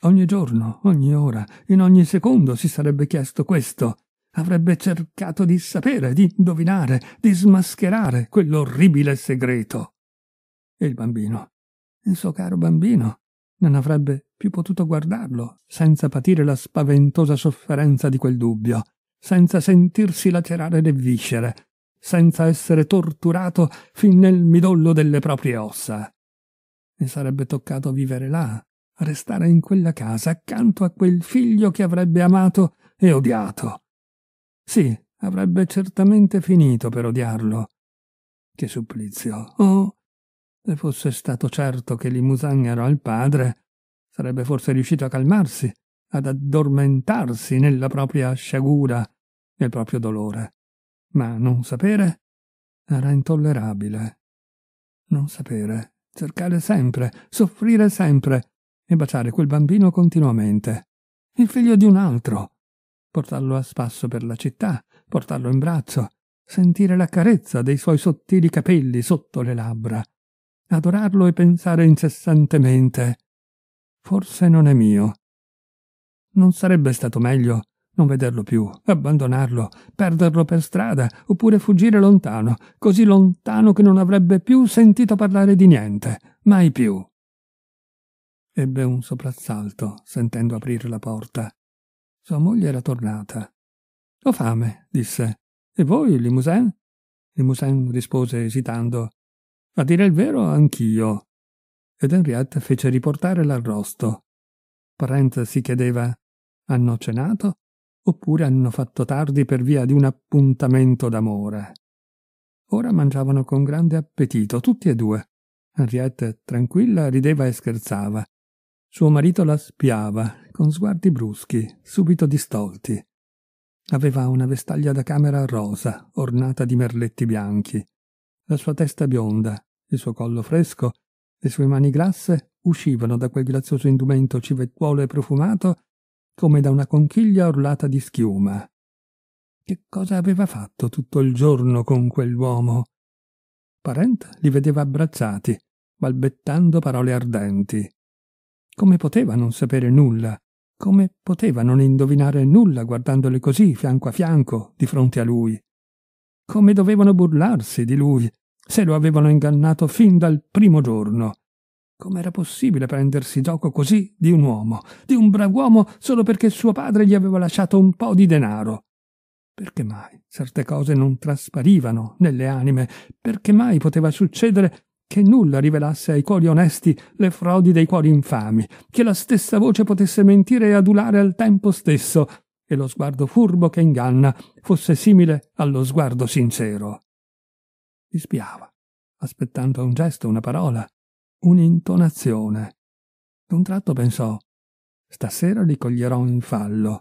Ogni giorno, ogni ora, in ogni secondo si sarebbe chiesto questo. Avrebbe cercato di sapere, di indovinare, di smascherare quell'orribile segreto. E il bambino, il suo caro bambino, non avrebbe più potuto guardarlo senza patire la spaventosa sofferenza di quel dubbio, senza sentirsi lacerare le viscere, senza essere torturato fin nel midollo delle proprie ossa. Mi sarebbe toccato vivere là, restare in quella casa accanto a quel figlio che avrebbe amato e odiato. Sì, avrebbe certamente finito per odiarlo. Che supplizio. Oh, se fosse stato certo che Limousin era il padre, sarebbe forse riuscito a calmarsi, ad addormentarsi nella propria sciagura, nel proprio dolore. Ma non sapere era intollerabile. Non sapere, cercare sempre, soffrire sempre e baciare quel bambino continuamente. Il figlio di un altro. Portarlo a spasso per la città, portarlo in braccio, sentire la carezza dei suoi sottili capelli sotto le labbra, adorarlo e pensare incessantemente. Forse non è mio. Non sarebbe stato meglio non vederlo più, abbandonarlo, perderlo per strada, oppure fuggire lontano, così lontano che non avrebbe più sentito parlare di niente, mai più. Ebbe un soprassalto, sentendo aprire la porta. Sua moglie era tornata. Ho fame, disse. E voi, Limousin? Limousin rispose esitando. A dire il vero, anch'io. Ed Henriette fece riportare l'arrosto. Parent si chiedeva: hanno cenato? Oppure hanno fatto tardi per via di un appuntamento d'amore. Ora mangiavano con grande appetito, tutti e due. Henriette, tranquilla, rideva e scherzava. Suo marito la spiava, con sguardi bruschi, subito distolti. Aveva una vestaglia da camera rosa, ornata di merletti bianchi. La sua testa bionda, il suo collo fresco, le sue mani grasse uscivano da quel grazioso indumento civettuolo e profumato come da una conchiglia orlata di schiuma. Che cosa aveva fatto tutto il giorno con quell'uomo? Parent li vedeva abbracciati, balbettando parole ardenti. Come poteva non sapere nulla? Come poteva non indovinare nulla guardandoli così, fianco a fianco, di fronte a lui? Come dovevano burlarsi di lui, se lo avevano ingannato fin dal primo giorno? Com'era possibile prendersi gioco così di un uomo, di un brav'uomo, solo perché suo padre gli aveva lasciato un po' di denaro? Perché mai certe cose non trasparivano nelle anime? Perché mai poteva succedere che nulla rivelasse ai cuori onesti le frodi dei cuori infami, che la stessa voce potesse mentire e adulare al tempo stesso, e lo sguardo furbo che inganna fosse simile allo sguardo sincero? Li spiava, aspettando un gesto, una parola, un'intonazione. D'un tratto pensò Stasera li coglierò in fallo.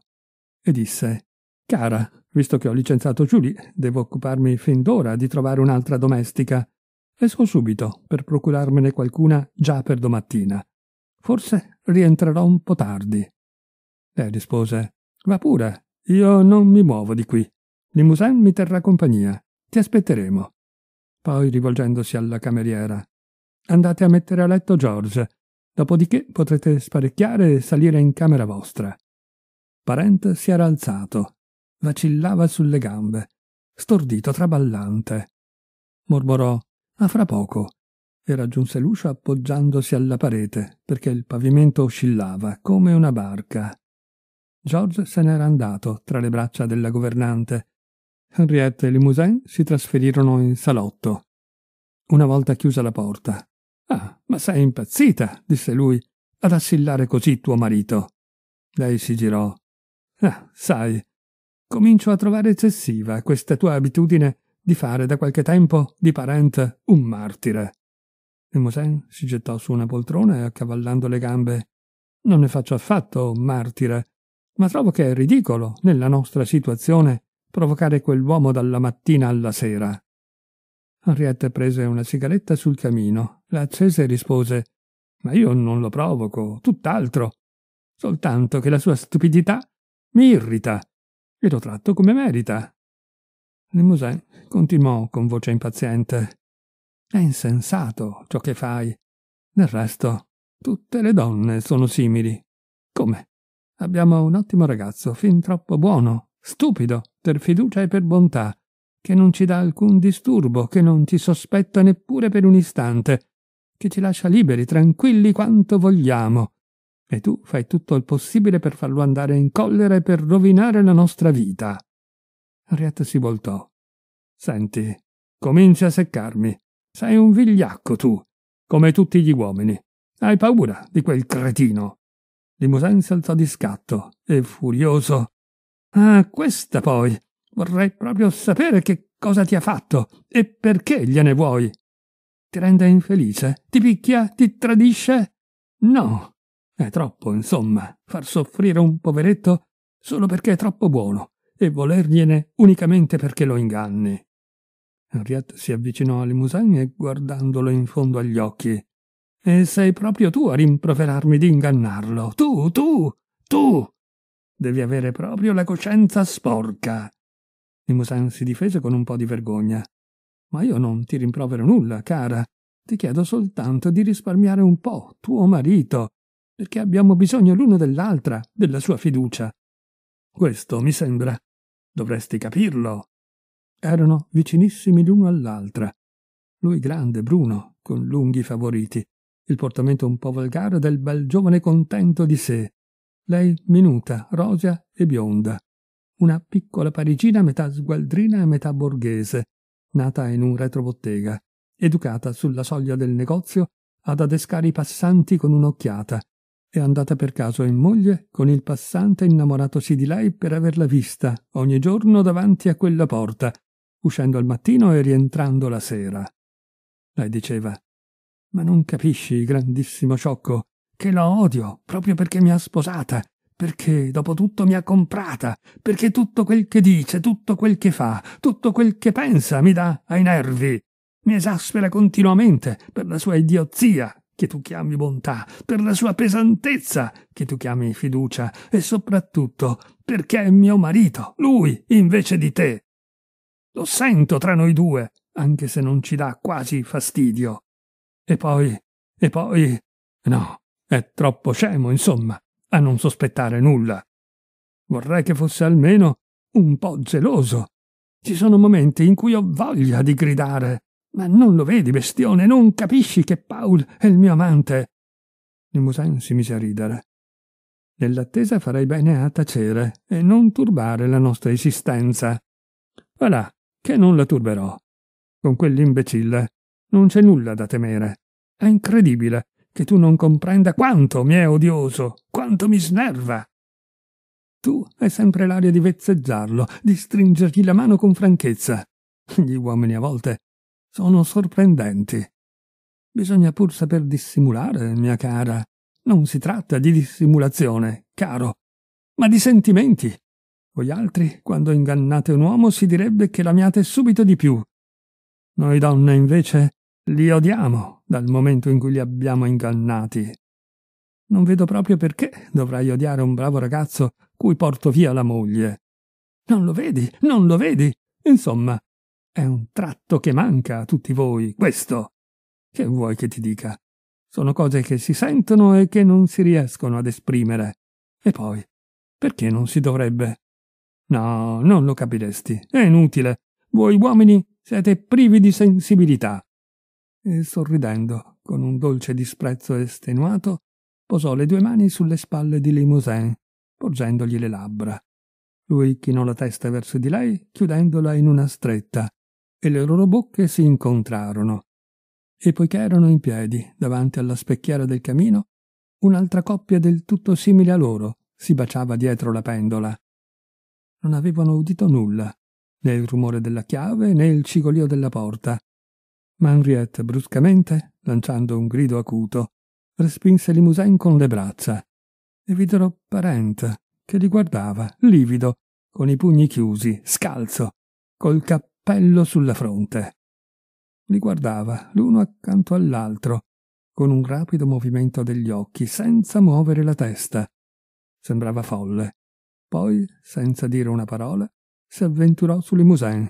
E disse Cara, visto che ho licenziato Julie, devo occuparmi fin d'ora di trovare un'altra domestica. Esco subito per procurarmene qualcuna già per domattina. Forse rientrerò un po' tardi. Lei rispose Va pure, io non mi muovo di qui. Limousin mi terrà compagnia. Ti aspetteremo. Poi, rivolgendosi alla cameriera, Andate a mettere a letto George, dopodiché potrete sparecchiare e salire in camera vostra. Parent si era alzato, vacillava sulle gambe, stordito, traballante. Mormorò a fra poco e raggiunse l'uscio appoggiandosi alla parete perché il pavimento oscillava come una barca. George se n'era andato tra le braccia della governante. Henriette e Limousin si trasferirono in salotto. Una volta chiusa la porta, Ah, ma sei impazzita, disse lui, ad assillare così tuo marito. Lei si girò. Ah, sai, comincio a trovare eccessiva questa tua abitudine di fare da qualche tempo di Parent un martire. Limousin si gettò su una poltrona e accavallando le gambe. Non ne faccio affatto un martire, ma trovo che è ridicolo, nella nostra situazione, provocare quell'uomo dalla mattina alla sera. Henriette prese una sigaretta sul camino, la accese e rispose Ma io non lo provoco, tutt'altro. Soltanto che la sua stupidità mi irrita e lo tratto come merita. Limousin continuò con voce impaziente. È insensato ciò che fai. Del resto, tutte le donne sono simili. Come? Abbiamo un ottimo ragazzo, fin troppo buono, stupido, per fiducia e per bontà, che non ci dà alcun disturbo, che non ti sospetta neppure per un istante, che ci lascia liberi, tranquilli quanto vogliamo. E tu fai tutto il possibile per farlo andare in collera e per rovinare la nostra vita. Henrietta si voltò. Senti, cominci a seccarmi. Sei un vigliacco tu, come tutti gli uomini. Hai paura di quel cretino. Limousin si alzò di scatto e furioso. Ah, questa poi Vorrei proprio sapere che cosa ti ha fatto e perché gliene vuoi. Ti rende infelice? Ti picchia? Ti tradisce? No. È troppo, insomma, far soffrire un poveretto solo perché è troppo buono e volergliene unicamente perché lo inganni. Henriette si avvicinò a Limousin e guardandolo in fondo agli occhi. E sei proprio tu a rimproverarmi di ingannarlo. Tu, tu, tu. Devi avere proprio la coscienza sporca. Limousin si difese con un po' di vergogna. Ma io non ti rimprovero nulla, cara. Ti chiedo soltanto di risparmiare un po' tuo marito, perché abbiamo bisogno l'uno dell'altra, della sua fiducia. questo, mi sembra. Dovresti capirlo. Erano vicinissimi l'uno all'altra. Lui grande, bruno, con lunghi favoriti, il portamento un po' volgare del bel giovane contento di sé, lei minuta, rosea e bionda, una piccola parigina metà sgualdrina e metà borghese, nata in un retrobottega, educata sulla soglia del negozio ad adescare i passanti con un'occhiata, e andata per caso in moglie con il passante innamoratosi di lei per averla vista ogni giorno davanti a quella porta, uscendo al mattino e rientrando la sera. Lei diceva Ma non capisci, grandissimo sciocco, che la odio proprio perché mi ha sposata, perché dopo tutto mi ha comprata, perché tutto quel che dice, tutto quel che fa, tutto quel che pensa mi dà ai nervi. Mi esaspera continuamente per la sua idiozia, che tu chiami bontà, per la sua pesantezza, che tu chiami fiducia, e soprattutto perché è mio marito, lui, invece di te. Lo sento tra noi due, anche se non ci dà quasi fastidio. E poi, e poi, no, è troppo scemo, insomma, a non sospettare nulla. Vorrei che fosse almeno un po' geloso. Ci sono momenti in cui ho voglia di gridare. Ma non lo vedi, bestione, non capisci che Paul è il mio amante. Limousin si mise a ridere. Nell'attesa farei bene a tacere e non turbare la nostra esistenza. Voilà, che non la turberò. Con quell'imbecille non c'è nulla da temere. È incredibile che tu non comprenda quanto mi è odioso, quanto mi snerva. Tu hai sempre l'aria di vezzeggiarlo, di stringergli la mano con franchezza. Gli uomini a volte sono sorprendenti. Bisogna pur saper dissimulare, mia cara. Non si tratta di dissimulazione, caro, ma di sentimenti. Voi altri, quando ingannate un uomo, si direbbe che l'amiate subito di più. Noi donne, invece, li odiamo dal momento in cui li abbiamo ingannati. Non vedo proprio perché dovrai odiare un bravo ragazzo cui porto via la moglie. Non lo vedi? Non lo vedi? Insomma, è un tratto che manca a tutti voi, questo. Che vuoi che ti dica? Sono cose che si sentono e che non si riescono ad esprimere. E poi, perché non si dovrebbe? No, non lo capiresti. È inutile. Voi uomini siete privi di sensibilità. E sorridendo, con un dolce disprezzo estenuato, posò le due mani sulle spalle di Limousin, porgendogli le labbra. Lui chinò la testa verso di lei, chiudendola in una stretta, e le loro bocche si incontrarono. E poiché erano in piedi, davanti alla specchiera del camino, un'altra coppia del tutto simile a loro si baciava dietro la pendola. Non avevano udito nulla, né il rumore della chiave né il cigolio della porta. Ma Henriette, bruscamente, lanciando un grido acuto, respinse Limousin con le braccia e videro Parente che li guardava, livido, con i pugni chiusi, scalzo, col cappello sulla fronte. Li guardava l'uno accanto all'altro, con un rapido movimento degli occhi, senza muovere la testa. Sembrava folle. Poi, senza dire una parola, si avventurò su Limousin.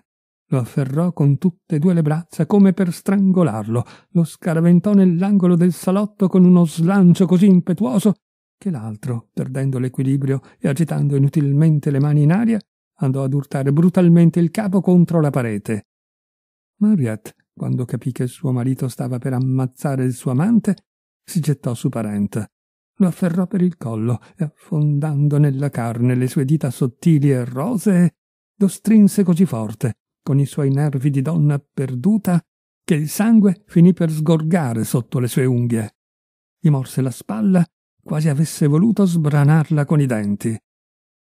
Lo afferrò con tutte e due le braccia come per strangolarlo, lo scaraventò nell'angolo del salotto con uno slancio così impetuoso che l'altro, perdendo l'equilibrio e agitando inutilmente le mani in aria, andò ad urtare brutalmente il capo contro la parete. Mariette, quando capì che suo marito stava per ammazzare il suo amante, si gettò su Parente. Lo afferrò per il collo e, affondando nella carne le sue dita sottili e rosee, lo strinse così forte, con i suoi nervi di donna perduta, che il sangue finì per sgorgare sotto le sue unghie. Gli morse la spalla, quasi avesse voluto sbranarla con i denti.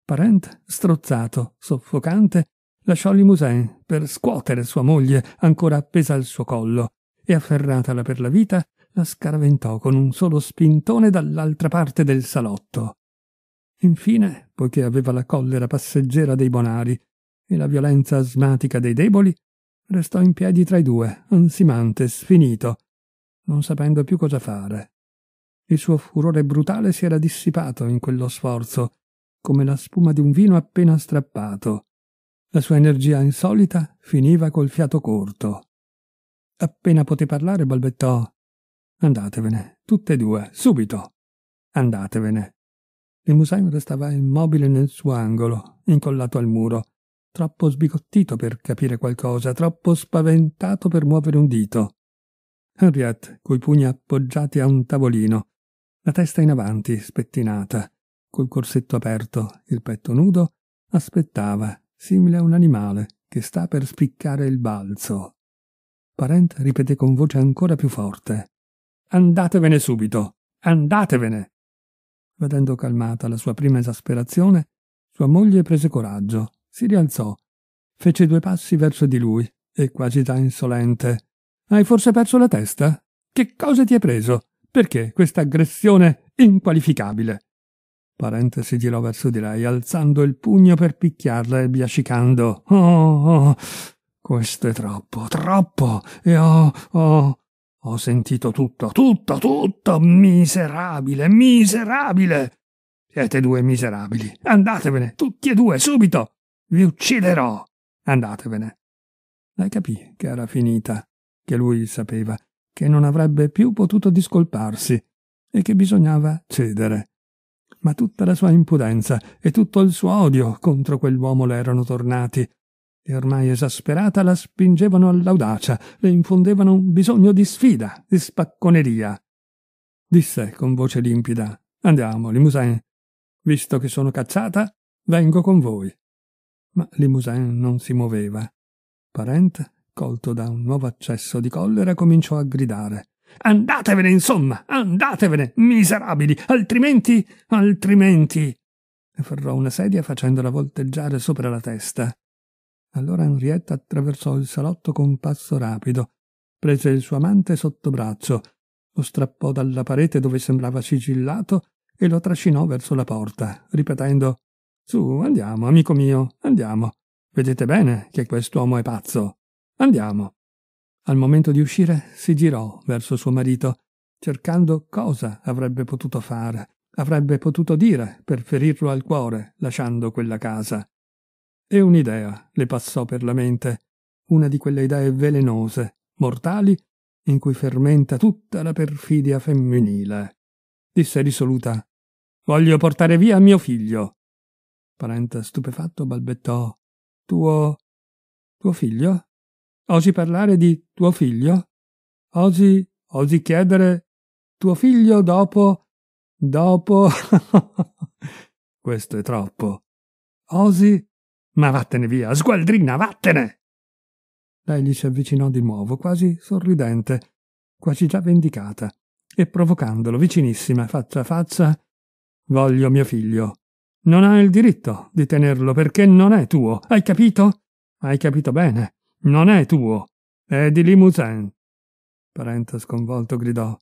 Parent, strozzato, soffocante, lasciò Limousin per scuotere sua moglie ancora appesa al suo collo e afferratala per la vita la scaraventò con un solo spintone dall'altra parte del salotto. Infine, poiché aveva la collera passeggera dei bonari e la violenza asmatica dei deboli, restò in piedi tra i due, ansimante, sfinito, non sapendo più cosa fare. Il suo furore brutale si era dissipato in quello sforzo come la spuma di un vino appena strappato. La sua energia insolita finiva col fiato corto. Appena poté parlare balbettò Andatevene, tutte e due, subito. Andatevene. Limousin restava immobile nel suo angolo, incollato al muro, troppo sbigottito per capire qualcosa, troppo spaventato per muovere un dito. Henriette, coi pugni appoggiati a un tavolino, la testa in avanti, spettinata, col corsetto aperto, il petto nudo, aspettava, simile a un animale che sta per spiccare il balzo. Parent ripeté con voce ancora più forte. Andatevene subito! Andatevene! Vedendo calmata la sua prima esasperazione, sua moglie prese coraggio, si rialzò, fece due passi verso di lui e quasi da insolente. Hai forse perso la testa? Che cosa ti hai preso? Perché questa aggressione inqualificabile? Parente si girò verso di lei, alzando il pugno per picchiarla e biascicando. Oh, oh, questo è troppo, troppo. E ho, ho, ho sentito tutto, tutto, tutto. Miserabile, miserabile. Siete due miserabili. Andatevene, tutti e due, subito. Vi ucciderò. Andatevene. Lei capì che era finita, che lui sapeva, che non avrebbe più potuto discolparsi e che bisognava cedere. Ma tutta la sua impudenza e tutto il suo odio contro quell'uomo le erano tornati e ormai esasperata la spingevano all'audacia, le infondevano un bisogno di sfida, di spacconeria. Disse con voce limpida: Andiamo, Limousin. Visto che sono cacciata, vengo con voi. Ma Limousin non si muoveva. Parent, colto da un nuovo accesso di collera, cominciò a gridare. Andatevene, insomma, andatevene, miserabili, altrimenti, altrimenti. E ferrò una sedia facendola volteggiare sopra la testa. Allora Henrietta attraversò il salotto con passo rapido, prese il suo amante sotto braccio, lo strappò dalla parete dove sembrava sigillato e lo trascinò verso la porta, ripetendo Su, andiamo, amico mio, andiamo. Vedete bene che quest'uomo è pazzo. Andiamo. Al momento di uscire si girò verso suo marito, cercando cosa avrebbe potuto fare, avrebbe potuto dire per ferirlo al cuore, lasciando quella casa. E un'idea le passò per la mente, una di quelle idee velenose, mortali, in cui fermenta tutta la perfidia femminile. Disse risoluta: Voglio portare via mio figlio. Parente stupefatto balbettò: Tuo. tuo figlio? Osi parlare di tuo figlio? Osi. osi chiedere tuo figlio dopo. dopo. *laughs* Questo è troppo. Osi ma vattene via, sgualdrina, vattene! Lei gli si avvicinò di nuovo, quasi sorridente, quasi già vendicata, e provocandolo vicinissima, faccia a faccia. Voglio mio figlio. Non hai il diritto di tenerlo perché non è tuo. Hai capito? Hai capito bene. Non è tuo. È di Limousin. Parente sconvolto gridò.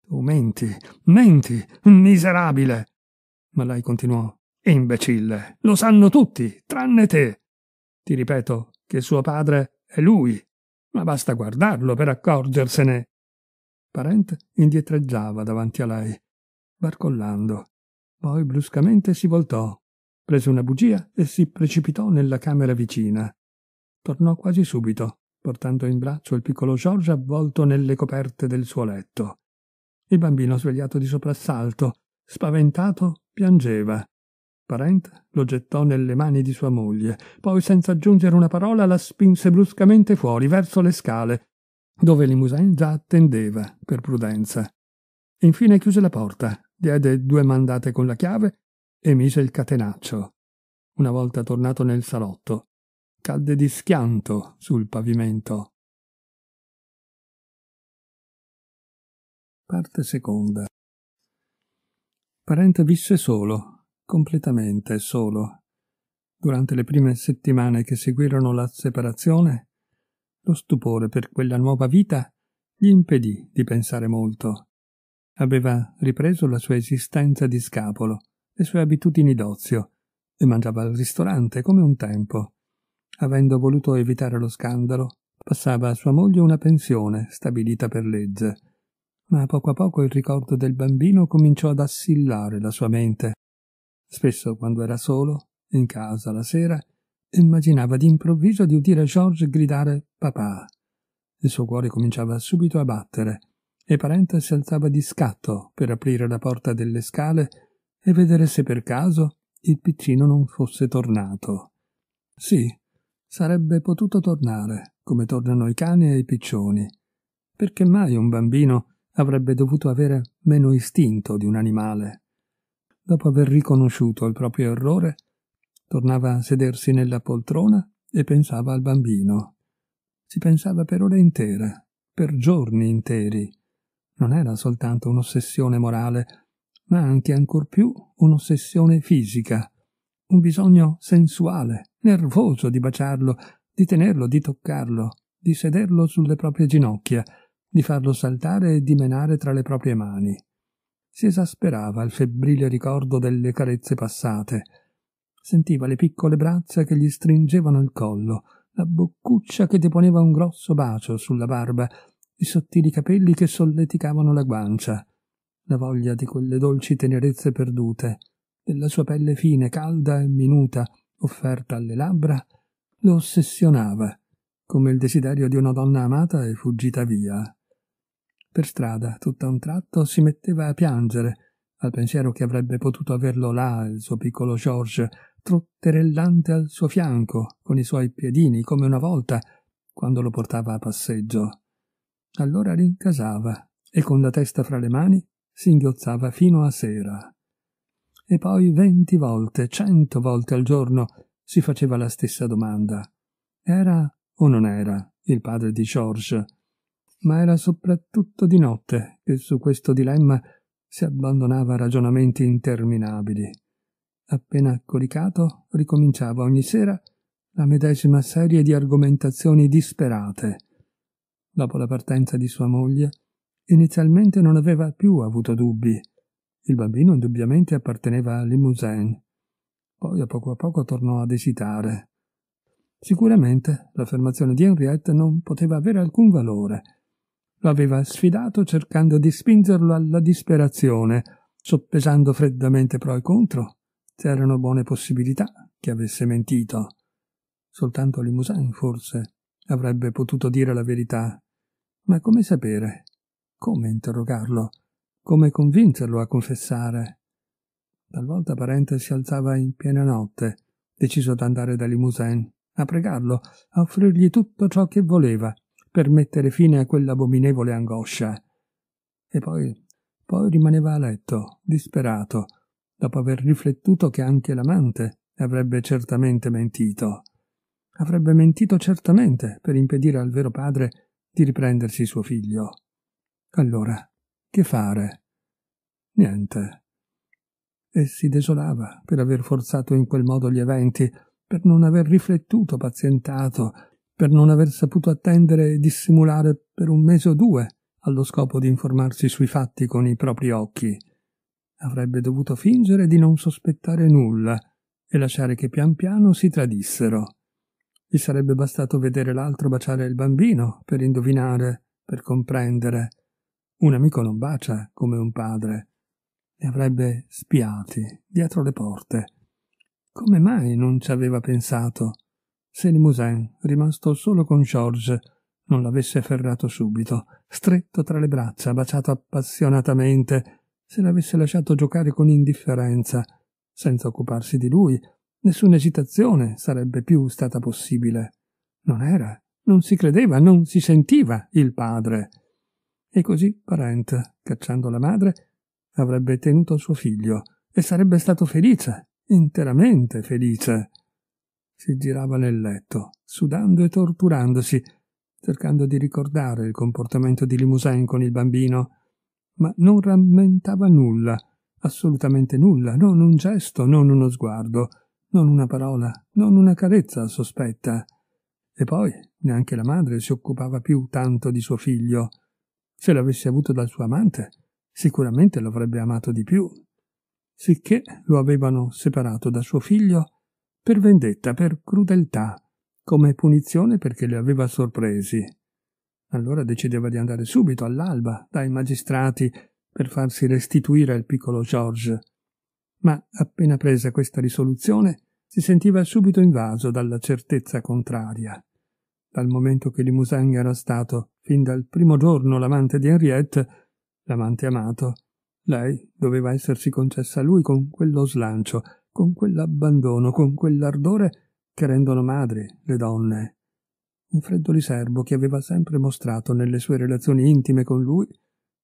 Tu menti, menti, miserabile. Ma lei continuò. Imbecille, lo sanno tutti, tranne te. Ti ripeto che suo padre è lui, ma basta guardarlo per accorgersene. Parente indietreggiava davanti a lei, barcollando. Poi bruscamente si voltò, prese una bugia e si precipitò nella camera vicina. Tornò quasi subito, portando in braccio il piccolo George avvolto nelle coperte del suo letto. Il bambino, svegliato di soprassalto, spaventato, piangeva. Parent lo gettò nelle mani di sua moglie, poi senza aggiungere una parola la spinse bruscamente fuori, verso le scale, dove Limousin già attendeva, per prudenza. Infine chiuse la porta, diede due mandate con la chiave e mise il catenaccio. Una volta tornato nel salotto, cadde di schianto sul pavimento. Parte seconda. Parente visse solo, completamente solo. Durante le prime settimane che seguirono la separazione, lo stupore per quella nuova vita gli impedì di pensare molto. Aveva ripreso la sua esistenza di scapolo, le sue abitudini d'ozio, e mangiava al ristorante come un tempo. Avendo voluto evitare lo scandalo, passava a sua moglie una pensione stabilita per legge. Ma poco a poco il ricordo del bambino cominciò ad assillare la sua mente Spesso, quando era solo, in casa la sera, immaginava d'improvviso di udire George gridare papà. Il suo cuore cominciava subito a battere e Parente si alzava di scatto per aprire la porta delle scale e vedere se per caso il piccino non fosse tornato. Sì, sarebbe potuto tornare, come tornano i cani e i piccioni. Perché mai un bambino avrebbe dovuto avere meno istinto di un animale? Dopo aver riconosciuto il proprio errore, tornava a sedersi nella poltrona e pensava al bambino. Si pensava per ore intere, per giorni interi. Non era soltanto un'ossessione morale, ma anche ancor più un'ossessione fisica, un bisogno sensuale, nervoso di baciarlo, di tenerlo, di toccarlo, di sederlo sulle proprie ginocchia, di farlo saltare e dimenare tra le proprie mani. Si esasperava al febbrile ricordo delle carezze passate. Sentiva le piccole braccia che gli stringevano il collo, la boccuccia che deponeva un grosso bacio sulla barba, i sottili capelli che solleticavano la guancia, la voglia di quelle dolci tenerezze perdute, della sua pelle fine, calda e minuta, offerta alle labbra, lo ossessionava, come il desiderio di una donna amata e fuggita via. Per strada, tutto a un tratto, si metteva a piangere, al pensiero che avrebbe potuto averlo là, il suo piccolo George, trotterellante al suo fianco, con i suoi piedini, come una volta, quando lo portava a passeggio. Allora rincasava e con la testa fra le mani singhiozzava fino a sera. E poi venti volte, cento volte al giorno si faceva la stessa domanda. Era o non era il padre di George? Ma era soprattutto di notte che su questo dilemma si abbandonava a ragionamenti interminabili. Appena coricato, ricominciava ogni sera la medesima serie di argomentazioni disperate. Dopo la partenza di sua moglie, inizialmente non aveva più avuto dubbi. Il bambino indubbiamente apparteneva a Limousin. Poi a poco a poco tornò ad esitare. Sicuramente l'affermazione di Henriette non poteva avere alcun valore. Lo aveva sfidato cercando di spingerlo alla disperazione, soppesando freddamente pro e contro C'erano buone possibilità che avesse mentito. Soltanto Limousin, forse, avrebbe potuto dire la verità. Ma come sapere? Come interrogarlo? Come convincerlo a confessare? Talvolta Parente si alzava in piena notte, deciso ad andare da Limousin, a pregarlo, a offrirgli tutto ciò che voleva, per mettere fine a quell'abominevole angoscia. E poi, poi rimaneva a letto, disperato, dopo aver riflettuto che anche l'amante avrebbe certamente mentito. Avrebbe mentito certamente per impedire al vero padre di riprendersi suo figlio. Allora, che fare? Niente. E si desolava per aver forzato in quel modo gli eventi, per non aver riflettuto, pazientato, per non aver saputo attendere e dissimulare per un mese o due allo scopo di informarsi sui fatti con i propri occhi. Avrebbe dovuto fingere di non sospettare nulla e lasciare che pian piano si tradissero. Gli sarebbe bastato vedere l'altro baciare il bambino per indovinare, per comprendere. Un amico non bacia come un padre. Li avrebbe spiati dietro le porte. Come mai non ci aveva pensato? Se Limousin, rimasto solo con George, non l'avesse afferrato subito, stretto tra le braccia, baciato appassionatamente, se l'avesse lasciato giocare con indifferenza, senza occuparsi di lui, nessuna esitazione sarebbe più stata possibile. Non era, non si credeva, non si sentiva il padre. E così Parent, cacciando la madre, avrebbe tenuto suo figlio e sarebbe stato felice, interamente felice. Si girava nel letto, sudando e torturandosi, cercando di ricordare il comportamento di Limousin con il bambino, ma non rammentava nulla, assolutamente nulla, non un gesto, non uno sguardo, non una parola, non una carezza sospetta. E poi neanche la madre si occupava più tanto di suo figlio. Se l'avesse avuto dal suo amante, sicuramente lo avrebbe amato di più. Sicché lo avevano separato da suo figlio per vendetta, per crudeltà, come punizione perché li aveva sorpresi. Allora decideva di andare subito all'alba dai magistrati per farsi restituire il piccolo George. Ma appena presa questa risoluzione si sentiva subito invaso dalla certezza contraria. Dal momento che Limousin era stato, fin dal primo giorno, l'amante di Henriette, l'amante amato, Lei doveva essersi concessa a lui con quello slancio, con quell'abbandono, con quell'ardore che rendono madri le donne. Il freddoli serbo che aveva sempre mostrato nelle sue relazioni intime con lui,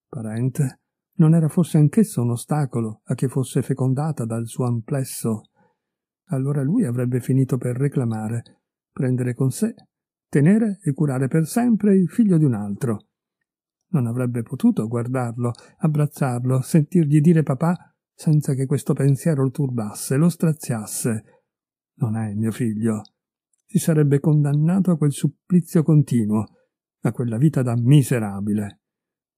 parente, non era forse anch'esso un ostacolo a che fosse fecondata dal suo amplesso? Allora lui avrebbe finito per reclamare, prendere con sé, tenere e curare per sempre il figlio di un altro. Non avrebbe potuto guardarlo, abbracciarlo, sentirgli dire papà senza che questo pensiero lo turbasse, lo straziasse. Non è mio figlio. Si sarebbe condannato a quel supplizio continuo, a quella vita da miserabile.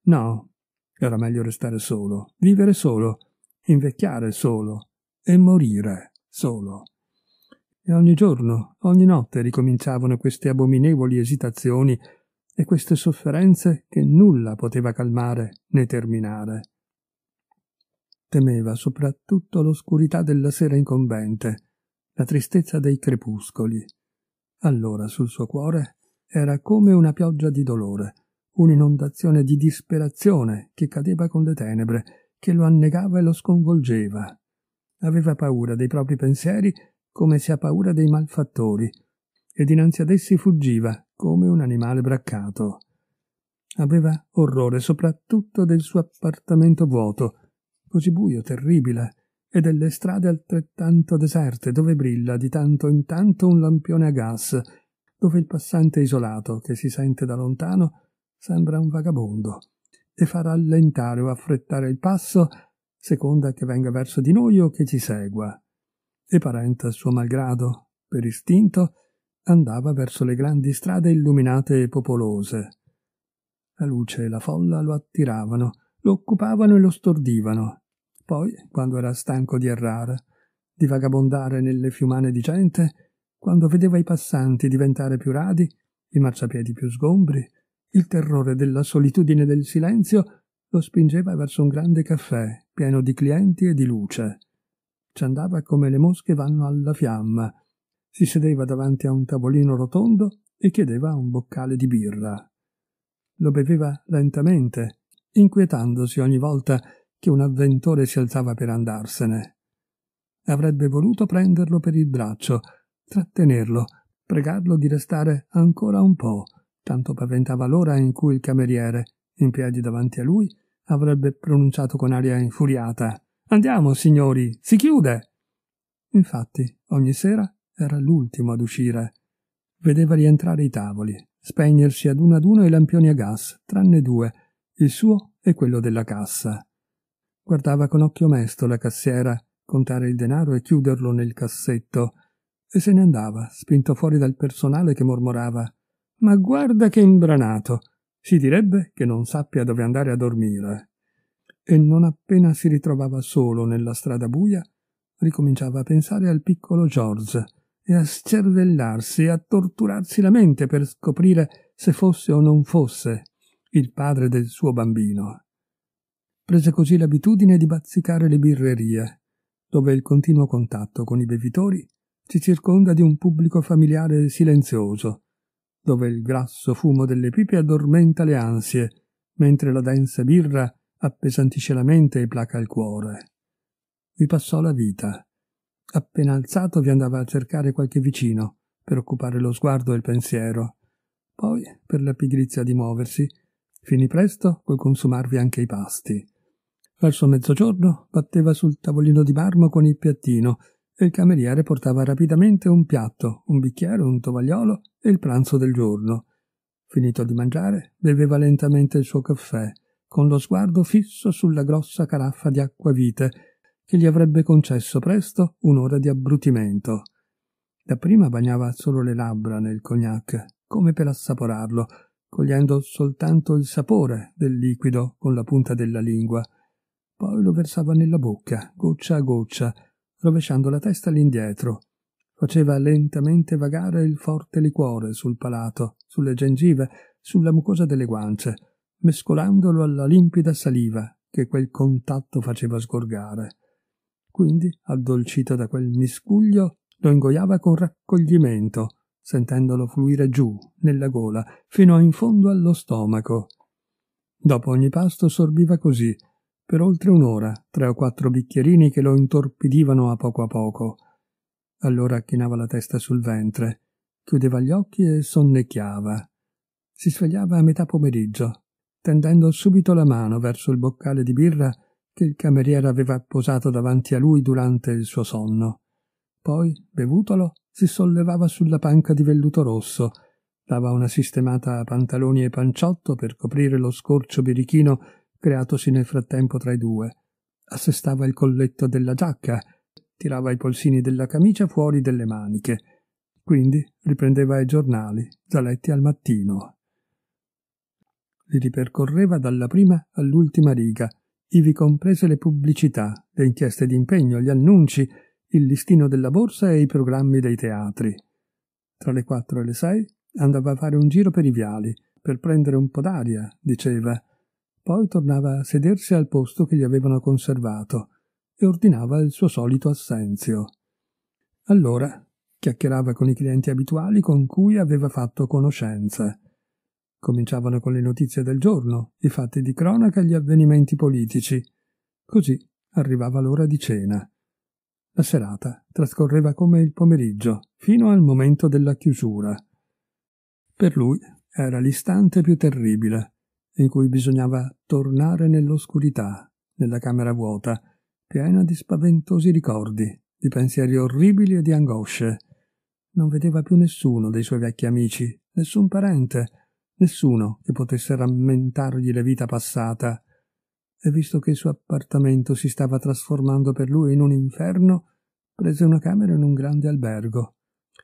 No, era meglio restare solo, vivere solo, invecchiare solo e morire solo. E ogni giorno, ogni notte ricominciavano queste abominevoli esitazioni e queste sofferenze che nulla poteva calmare né terminare. Temeva soprattutto l'oscurità della sera incombente, la tristezza dei crepuscoli. Allora sul suo cuore era come una pioggia di dolore, un'inondazione di disperazione che cadeva con le tenebre, che lo annegava e lo sconvolgeva. Aveva paura dei propri pensieri come si ha paura dei malfattori, e dinanzi ad essi fuggiva come un animale braccato. Aveva orrore soprattutto del suo appartamento vuoto, così buio, terribile, e delle strade altrettanto deserte, dove brilla di tanto in tanto un lampione a gas, dove il passante isolato, che si sente da lontano, sembra un vagabondo e fa rallentare o affrettare il passo seconda che venga verso di noi o che ci segua. E parente a suo malgrado, per istinto, andava verso le grandi strade illuminate e popolose. La luce e la folla lo attiravano, lo occupavano e lo stordivano. Poi, quando era stanco di errare, di vagabondare nelle fiumane di gente, quando vedeva i passanti diventare più radi, i marciapiedi più sgombri, il terrore della solitudine e del silenzio lo spingeva verso un grande caffè pieno di clienti e di luce. Ci andava come le mosche vanno alla fiamma. Si sedeva davanti a un tavolino rotondo e chiedeva un boccale di birra. Lo beveva lentamente, inquietandosi ogni volta che un avventore si alzava per andarsene. Avrebbe voluto prenderlo per il braccio, trattenerlo, pregarlo di restare ancora un po', tanto paventava l'ora in cui il cameriere, in piedi davanti a lui, avrebbe pronunciato con aria infuriata Andiamo, signori, si chiude. Infatti, ogni sera era l'ultimo ad uscire. Vedeva rientrare i tavoli, spegnersi ad uno ad uno i lampioni a gas, tranne due, il suo e quello della cassa. Guardava con occhio mesto la cassiera, contare il denaro e chiuderlo nel cassetto, e se ne andava, spinto fuori dal personale che mormorava ma guarda che imbranato! Si direbbe che non sappia dove andare a dormire. E non appena si ritrovava solo nella strada buia, ricominciava a pensare al piccolo George e a scervellarsi e a torturarsi la mente per scoprire se fosse o non fosse il padre del suo bambino. Prese così l'abitudine di bazzicare le birrerie, dove il continuo contatto con i bevitori ci circonda di un pubblico familiare silenzioso, dove il grasso fumo delle pipe addormenta le ansie, mentre la densa birra appesantisce la mente e placa il cuore. Vi passò la vita. Appena alzato vi andava a cercare qualche vicino per occupare lo sguardo e il pensiero. Poi, per la pigrizia di muoversi, finì presto col consumarvi anche i pasti. Verso mezzogiorno batteva sul tavolino di marmo con il piattino e il cameriere portava rapidamente un piatto, un bicchiere, un tovagliolo e il pranzo del giorno. Finito di mangiare, beveva lentamente il suo caffè, con lo sguardo fisso sulla grossa caraffa di acquavite che gli avrebbe concesso presto un'ora di abbrutimento. Dapprima bagnava solo le labbra nel cognac, come per assaporarlo, cogliendo soltanto il sapore del liquido con la punta della lingua. Poi lo versava nella bocca, goccia a goccia, rovesciando la testa all'indietro. Faceva lentamente vagare il forte liquore sul palato, sulle gengive, sulla mucosa delle guance, mescolandolo alla limpida saliva che quel contatto faceva sgorgare. Quindi, addolcito da quel miscuglio, lo ingoiava con raccoglimento, sentendolo fluire giù, nella gola, fino in fondo allo stomaco. Dopo ogni pasto sorbiva così, per oltre un'ora, tre o quattro bicchierini che lo intorpidivano a poco a poco. Allora chinava la testa sul ventre, chiudeva gli occhi e sonnecchiava. Si svegliava a metà pomeriggio, tendendo subito la mano verso il boccale di birra che il cameriere aveva posato davanti a lui durante il suo sonno. Poi, bevutolo, si sollevava sulla panca di velluto rosso, dava una sistemata a pantaloni e panciotto per coprire lo scorcio birichino creatosi nel frattempo tra i due. Assestava il colletto della giacca, tirava i polsini della camicia fuori delle maniche. Quindi riprendeva i giornali, già letti al mattino. Li ripercorreva dalla prima all'ultima riga, ivi comprese le pubblicità, le inchieste d'impegno, gli annunci, il listino della borsa e i programmi dei teatri. Tra le quattro e le sei andava a fare un giro per i viali, per prendere un po' d'aria, diceva, poi tornava a sedersi al posto che gli avevano conservato e ordinava il suo solito assenzio. Allora chiacchierava con i clienti abituali con cui aveva fatto conoscenza. Cominciavano con le notizie del giorno, i fatti di cronaca e gli avvenimenti politici. Così arrivava l'ora di cena. La serata trascorreva come il pomeriggio, fino al momento della chiusura. Per lui era l'istante più terribile, in cui bisognava tornare nell'oscurità, nella camera vuota, piena di spaventosi ricordi, di pensieri orribili e di angosce. Non vedeva più nessuno dei suoi vecchi amici, nessun parente, nessuno che potesse rammentargli la vita passata. E visto che il suo appartamento si stava trasformando per lui in un inferno, prese una camera in un grande albergo,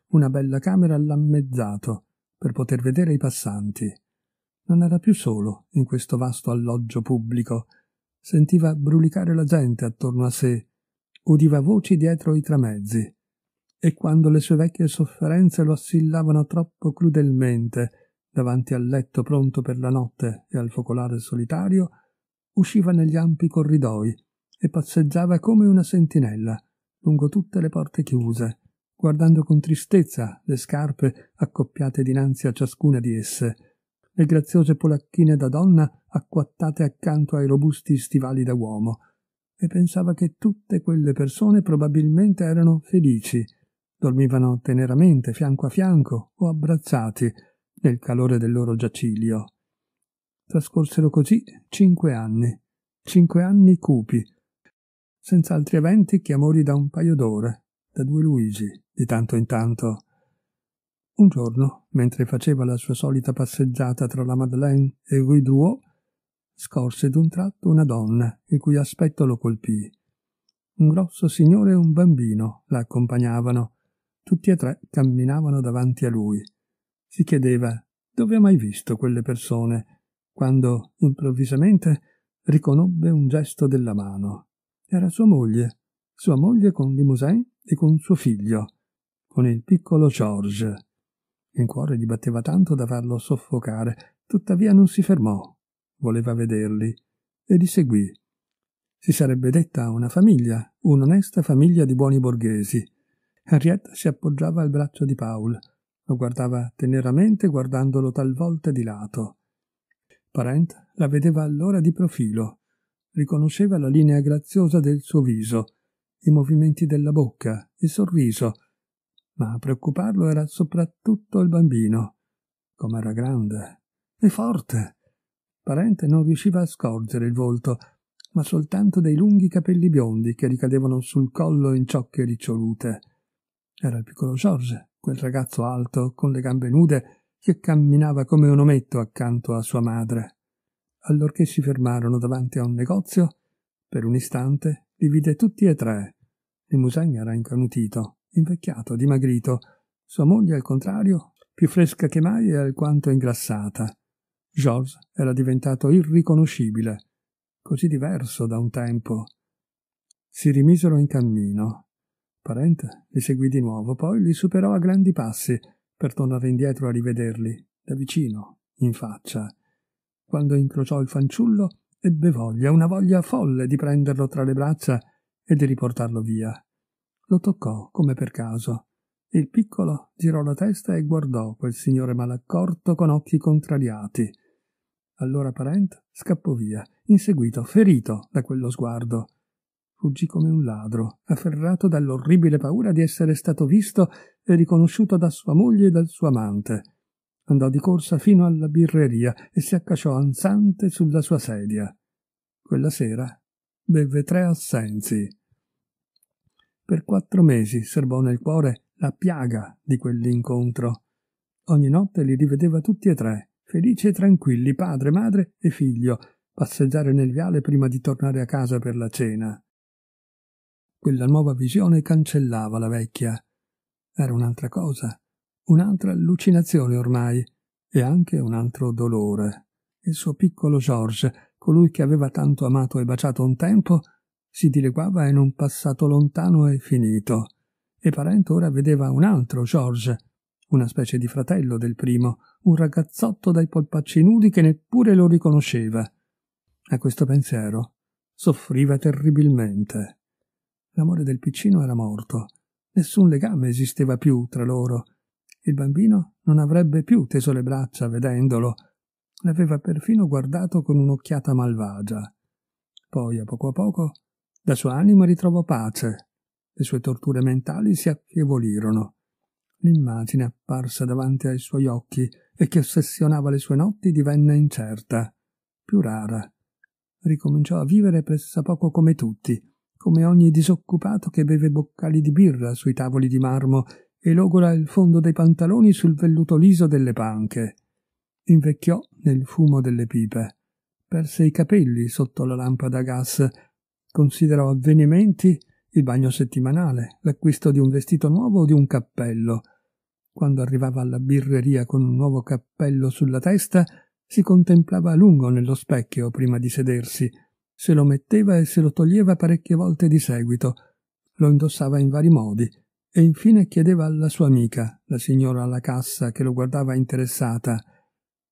una bella camera allammezzato, per poter vedere i passanti. Non era più solo in questo vasto alloggio pubblico. Sentiva brulicare la gente attorno a sé, udiva voci dietro i tramezzi. E quando le sue vecchie sofferenze lo assillavano troppo crudelmente davanti al letto pronto per la notte e al focolare solitario, usciva negli ampi corridoi e passeggiava come una sentinella lungo tutte le porte chiuse, guardando con tristezza le scarpe accoppiate dinanzi a ciascuna di esse, le graziose polacchine da donna acquattate accanto ai robusti stivali da uomo, e pensava che tutte quelle persone probabilmente erano felici, dormivano teneramente fianco a fianco o abbracciati nel calore del loro giaciglio. Trascorsero così cinque anni, cinque anni cupi, senza altri eventi che amori da un paio d'ore, da due Luigi, di tanto in tanto, un giorno, mentre faceva la sua solita passeggiata tra la Madeleine e Rue Drouot, scorse d'un tratto una donna, il cui aspetto lo colpì. Un grosso signore e un bambino la accompagnavano. Tutti e tre camminavano davanti a lui. Si chiedeva dove ha mai visto quelle persone, quando improvvisamente riconobbe un gesto della mano. Era sua moglie, sua moglie con Limousin e con suo figlio, con il piccolo George. Il cuore gli batteva tanto da farlo soffocare, tuttavia non si fermò. Voleva vederli e li seguì. Si sarebbe detta una famiglia, un'onesta famiglia di buoni borghesi. Henriette si appoggiava al braccio di Paul, lo guardava teneramente guardandolo talvolta di lato. Parent la vedeva allora di profilo, riconosceva la linea graziosa del suo viso, i movimenti della bocca, il sorriso, ma a preoccuparlo era soprattutto il bambino. Com'era grande e forte. Parente non riusciva a scorgere il volto, ma soltanto dei lunghi capelli biondi che ricadevano sul collo in ciocche ricciolute. Era il piccolo George, quel ragazzo alto, con le gambe nude, che camminava come un ometto accanto a sua madre. Allorché si fermarono davanti a un negozio, per un istante li vide tutti e tre. Il Musegna era incanutito invecchiato, dimagrito, sua moglie al contrario, più fresca che mai e alquanto ingrassata. Georges era diventato irriconoscibile, così diverso da un tempo. Si rimisero in cammino. Parente li seguì di nuovo, poi li superò a grandi passi per tornare indietro a rivederli, da vicino, in faccia. Quando incrociò il fanciullo, ebbe voglia, una voglia folle di prenderlo tra le braccia e di riportarlo via. Lo toccò come per caso. Il piccolo girò la testa e guardò quel signore malaccorto con occhi contrariati. Allora Parent scappò via, inseguito, ferito da quello sguardo. Fuggì come un ladro, afferrato dall'orribile paura di essere stato visto e riconosciuto da sua moglie e dal suo amante. Andò di corsa fino alla birreria e si accasciò ansante sulla sua sedia. Quella sera beve tre assenzi. Per quattro mesi serbò nel cuore la piaga di quell'incontro. Ogni notte li rivedeva tutti e tre, felici e tranquilli, padre, madre e figlio, passeggiare nel viale prima di tornare a casa per la cena. Quella nuova visione cancellava la vecchia. Era un'altra cosa, un'altra allucinazione ormai, e anche un altro dolore. Il suo piccolo George, colui che aveva tanto amato e baciato un tempo, si dileguava in un passato lontano e finito, e Parente ora vedeva un altro George, una specie di fratello del primo, un ragazzotto dai polpacci nudi che neppure lo riconosceva. A questo pensiero soffriva terribilmente. L'amore del piccino era morto, nessun legame esisteva più tra loro. Il bambino non avrebbe più teso le braccia vedendolo, l'aveva perfino guardato con un'occhiata malvagia. Poi, a poco a poco, la sua anima ritrovò pace, le sue torture mentali si affievolirono L'immagine apparsa davanti ai suoi occhi e che ossessionava le sue notti divenne incerta, più rara. Ricominciò a vivere pressappoco come tutti, come ogni disoccupato che beve boccali di birra sui tavoli di marmo e logora il fondo dei pantaloni sul velluto liso delle panche. Invecchiò nel fumo delle pipe, perse i capelli sotto la lampada a gas, considerò avvenimenti il bagno settimanale, l'acquisto di un vestito nuovo o di un cappello, quando arrivava alla birreria con un nuovo cappello sulla testa, si contemplava a lungo nello specchio prima di sedersi, se lo metteva e se lo toglieva parecchie volte di seguito, lo indossava in vari modi e infine chiedeva alla sua amica, la signora alla cassa, che lo guardava interessata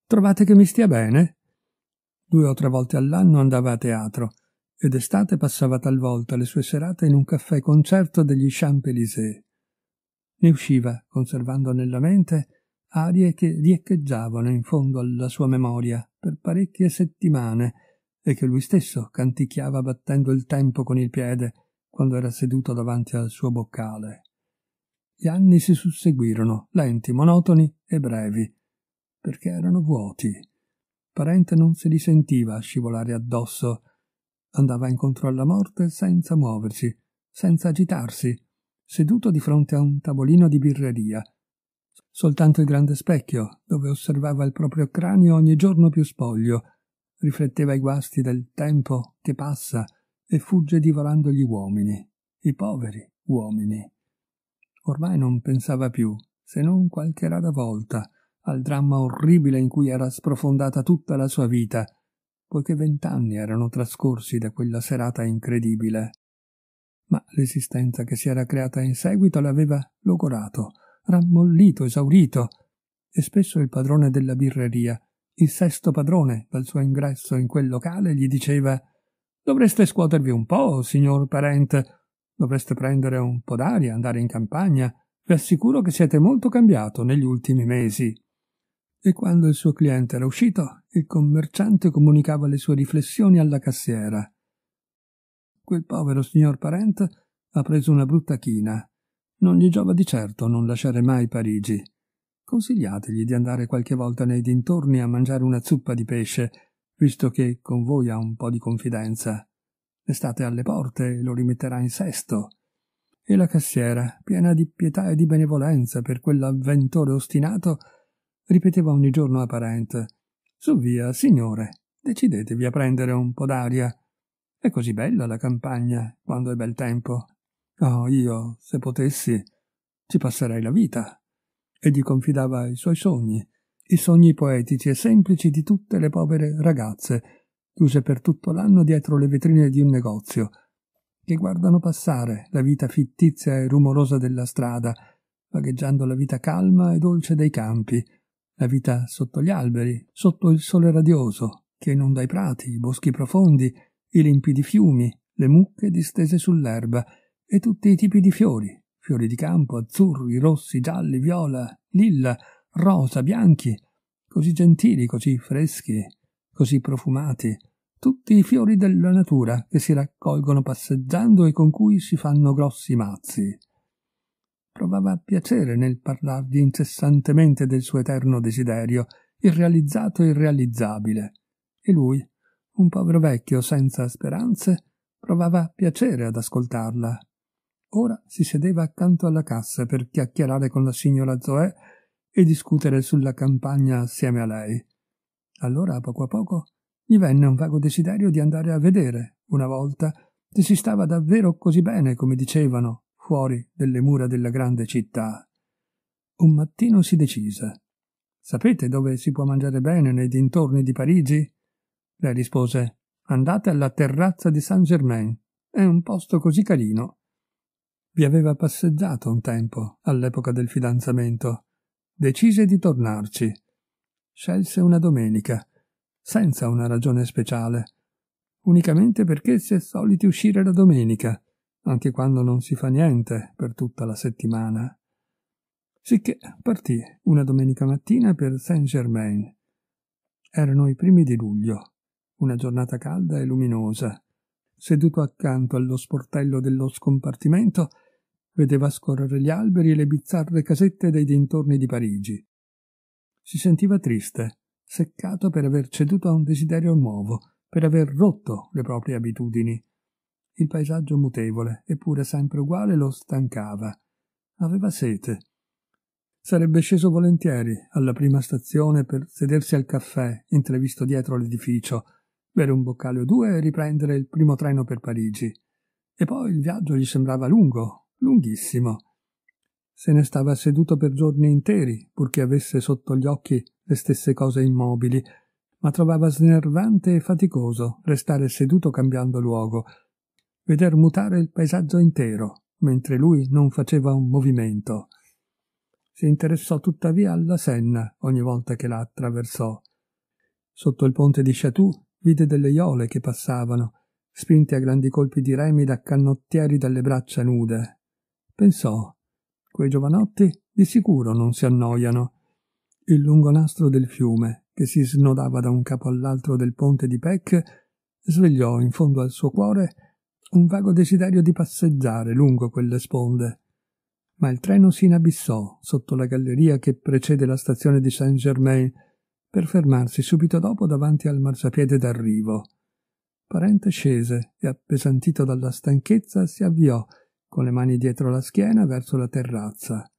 Trovate che mi stia bene? Due o tre volte all'anno andava a teatro ed estate passava talvolta le sue serate in un caffè concerto degli Champs-Élysées. Ne usciva, conservando nella mente arie che riecheggiavano in fondo alla sua memoria per parecchie settimane e che lui stesso canticchiava battendo il tempo con il piede quando era seduto davanti al suo boccale. Gli anni si susseguirono, lenti, monotoni e brevi, perché erano vuoti. Parente non se li sentiva scivolare addosso. Andava incontro alla morte senza muoversi, senza agitarsi, seduto di fronte a un tavolino di birreria. Soltanto il grande specchio, dove osservava il proprio cranio ogni giorno più spoglio, rifletteva i guasti del tempo che passa e fugge divorando gli uomini, i poveri uomini. Ormai non pensava più, se non qualche rara volta, al dramma orribile in cui era sprofondata tutta la sua vita, poiché vent'anni erano trascorsi da quella serata incredibile ma l'esistenza che si era creata in seguito l'aveva logorato, rammollito, esaurito, e spesso il padrone della birreria, il sesto padrone dal suo ingresso in quel locale, gli diceva Dovreste scuotervi un po', signor parente, dovreste prendere un po' d'aria, andare in campagna, vi assicuro che siete molto cambiato negli ultimi mesi. E quando il suo cliente era uscito, il commerciante comunicava le sue riflessioni alla cassiera. Quel povero signor Parent ha preso una brutta china. Non gli giova di certo non lasciare mai Parigi. Consigliategli di andare qualche volta nei dintorni a mangiare una zuppa di pesce, visto che con voi ha un po' di confidenza. L'estate alle porte lo rimetterà in sesto. E la cassiera, piena di pietà e di benevolenza per quell'avventore ostinato, ripeteva ogni giorno a Parent Su via, signore, decidetevi a prendere un po' d'aria. È così bella la campagna quando è bel tempo. Oh, io, se potessi, ci passerei la vita. E gli confidava i suoi sogni, i sogni poetici e semplici di tutte le povere ragazze, chiuse per tutto l'anno dietro le vetrine di un negozio, che guardano passare la vita fittizia e rumorosa della strada, vagheggiando la vita calma e dolce dei campi, la vita sotto gli alberi, sotto il sole radioso, che inonda i prati, i boschi profondi, i limpidi fiumi, le mucche distese sull'erba e tutti i tipi di fiori, fiori di campo, azzurri, rossi, gialli, viola, lilla, rosa, bianchi, così gentili, così freschi, così profumati, tutti i fiori della natura che si raccolgono passeggiando e con cui si fanno grossi mazzi. Provava piacere nel parlargli incessantemente del suo eterno desiderio, irrealizzato e irrealizzabile, e lui, un povero vecchio senza speranze, provava piacere ad ascoltarla. Ora si sedeva accanto alla cassa per chiacchierare con la signora Zoe e discutere sulla campagna assieme a lei. Allora, poco a poco, gli venne un vago desiderio di andare a vedere, una volta, se si stava davvero così bene come dicevano, fuori delle mura della grande città. Un mattino si decise. Sapete dove si può mangiare bene nei dintorni di Parigi? Lei rispose Andate alla terrazza di Saint Germain. È un posto così carino. Vi aveva passeggiato un tempo, all'epoca del fidanzamento. Decise di tornarci. Scelse una domenica, senza una ragione speciale, unicamente perché si è soliti uscire la domenica, anche quando non si fa niente per tutta la settimana. Sicché partì una domenica mattina per Saint Germain. Erano i primi di luglio una giornata calda e luminosa. Seduto accanto allo sportello dello scompartimento, vedeva scorrere gli alberi e le bizzarre casette dei dintorni di Parigi. Si sentiva triste, seccato per aver ceduto a un desiderio nuovo, per aver rotto le proprie abitudini. Il paesaggio mutevole, eppure sempre uguale, lo stancava. Aveva sete. Sarebbe sceso volentieri alla prima stazione per sedersi al caffè, intrevisto dietro l'edificio, bere un boccale o due e riprendere il primo treno per Parigi. E poi il viaggio gli sembrava lungo, lunghissimo. Se ne stava seduto per giorni interi, purché avesse sotto gli occhi le stesse cose immobili, ma trovava snervante e faticoso restare seduto cambiando luogo, veder mutare il paesaggio intero, mentre lui non faceva un movimento. Si interessò tuttavia alla Senna ogni volta che la attraversò. Sotto il ponte di Chatou vide delle iole che passavano, spinte a grandi colpi di remi da cannottieri dalle braccia nude. Pensò, quei giovanotti di sicuro non si annoiano. Il lungo nastro del fiume, che si snodava da un capo all'altro del ponte di Peck, svegliò in fondo al suo cuore un vago desiderio di passeggiare lungo quelle sponde. Ma il treno si inabissò sotto la galleria che precede la stazione di Saint-Germain per fermarsi subito dopo davanti al marciapiede d'arrivo. Parente scese e, appesantito dalla stanchezza, si avviò, con le mani dietro la schiena, verso la terrazza.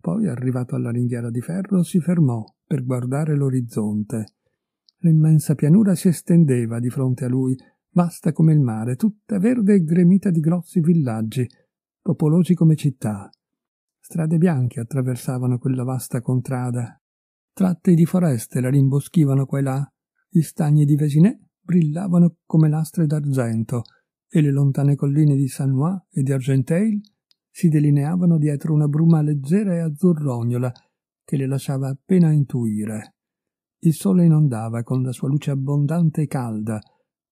Poi, arrivato alla ringhiera di ferro, si fermò per guardare l'orizzonte. L'immensa pianura si estendeva di fronte a lui, vasta come il mare, tutta verde e gremita di grossi villaggi, popolosi come città. Strade bianche attraversavano quella vasta contrada, Tratti di foreste la rimboschivano qua e là, gli stagni di Vésinet brillavano come lastre d'argento e le lontane colline di Sanois e di Argenteuil si delineavano dietro una bruma leggera e azzurrognola che le lasciava appena intuire. Il sole inondava con la sua luce abbondante e calda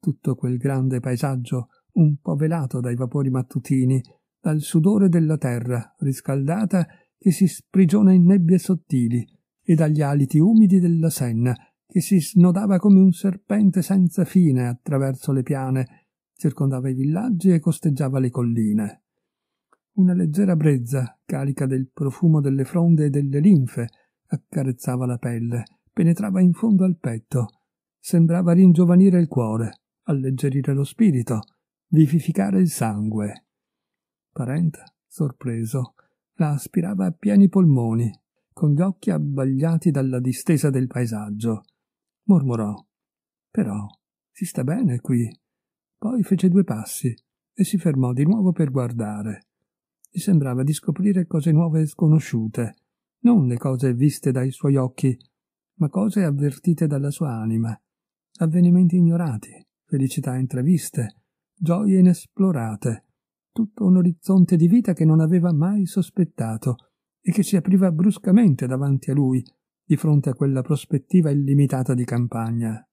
tutto quel grande paesaggio un po' velato dai vapori mattutini, dal sudore della terra riscaldata che si sprigiona in nebbie sottili e dagli aliti umidi della Senna, che si snodava come un serpente senza fine attraverso le piane, circondava i villaggi e costeggiava le colline. Una leggera brezza, carica del profumo delle fronde e delle linfe, accarezzava la pelle, penetrava in fondo al petto, sembrava ringiovanire il cuore, alleggerire lo spirito, vivificare il sangue. Parente, sorpreso, la aspirava a pieni polmoni, con gli occhi abbagliati dalla distesa del paesaggio. Mormorò. Però si sta bene qui. Poi fece due passi e si fermò di nuovo per guardare. Gli sembrava di scoprire cose nuove e sconosciute, non le cose viste dai suoi occhi, ma cose avvertite dalla sua anima, avvenimenti ignorati, felicità intraviste, gioie inesplorate, tutto un orizzonte di vita che non aveva mai sospettato e che si apriva bruscamente davanti a lui di fronte a quella prospettiva illimitata di campagna.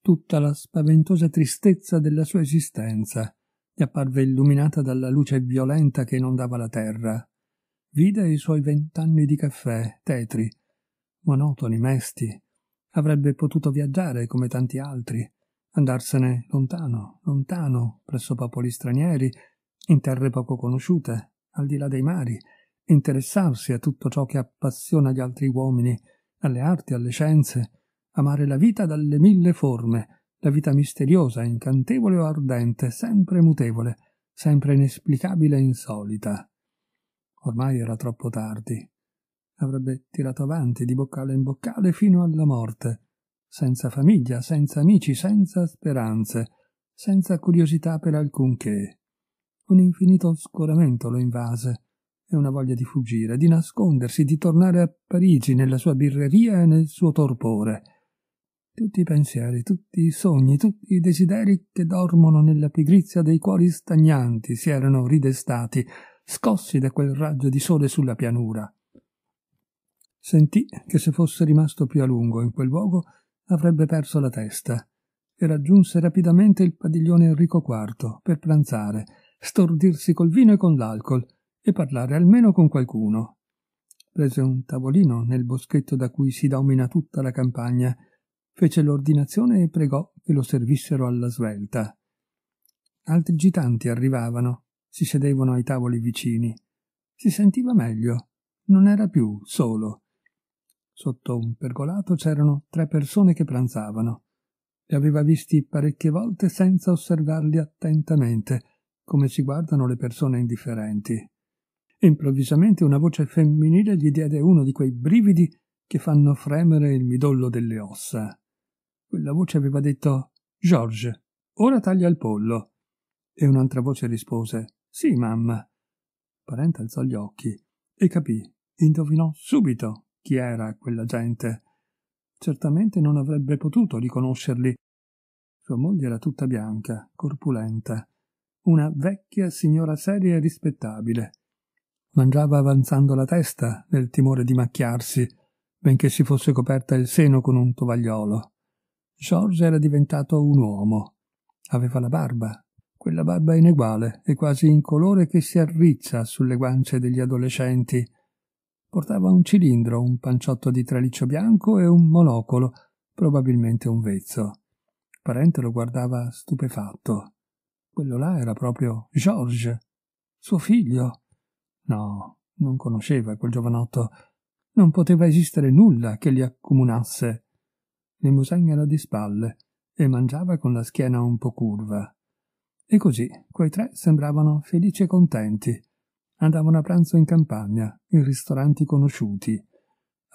Tutta la spaventosa tristezza della sua esistenza gli apparve illuminata dalla luce violenta che inondava la terra. Vide i suoi vent'anni di caffè, tetri, monotoni, mesti, Avrebbe potuto viaggiare come tanti altri, andarsene lontano, lontano, presso popoli stranieri, in terre poco conosciute, al di là dei mari, interessarsi a tutto ciò che appassiona gli altri uomini, alle arti, alle scienze, amare la vita dalle mille forme, la vita misteriosa, incantevole o ardente, sempre mutevole, sempre inesplicabile e insolita. Ormai era troppo tardi. Avrebbe tirato avanti di boccale in boccale fino alla morte, senza famiglia, senza amici, senza speranze, senza curiosità per alcunché. Un infinito scoramento lo invase e una voglia di fuggire, di nascondersi, di tornare a Parigi nella sua birreria e nel suo torpore. Tutti i pensieri, tutti i sogni, tutti i desideri che dormono nella pigrizia dei cuori stagnanti si erano ridestati, scossi da quel raggio di sole sulla pianura. Sentì che se fosse rimasto più a lungo in quel luogo avrebbe perso la testa e raggiunse rapidamente il padiglione Enrico IV per pranzare, stordirsi col vino e con l'alcol e parlare almeno con qualcuno. Prese un tavolino nel boschetto da cui si domina tutta la campagna, fece l'ordinazione e pregò che lo servissero alla svelta. Altri gitanti arrivavano, si sedevano ai tavoli vicini. Si sentiva meglio, non era più solo. Sotto un pergolato c'erano tre persone che pranzavano. Li aveva visti parecchie volte senza osservarli attentamente, come si guardano le persone indifferenti. Improvvisamente una voce femminile gli diede uno di quei brividi che fanno fremere il midollo delle ossa. Quella voce aveva detto George, ora taglia il pollo. E un'altra voce rispose Sì, mamma. Parente alzò gli occhi e capì, indovinò subito chi era quella gente. Certamente non avrebbe potuto riconoscerli. Sua moglie era tutta bianca, corpulenta, una vecchia signora seria e rispettabile Mangiava avanzando la testa nel timore di macchiarsi, benché si fosse coperta il seno con un tovagliolo. George era diventato un uomo. Aveva la barba, quella barba ineguale e quasi incolore che si arriccia sulle guance degli adolescenti. Portava un cilindro, un panciotto di traliccio bianco e un monocolo, probabilmente un vezzo. Parente lo guardava stupefatto. Quello là era proprio George, suo figlio. No, non conosceva quel giovanotto. Non poteva esistere nulla che li accomunasse. Limousin era di spalle e mangiava con la schiena un po' curva. E così quei tre sembravano felici e contenti. Andavano a pranzo in campagna, in ristoranti conosciuti.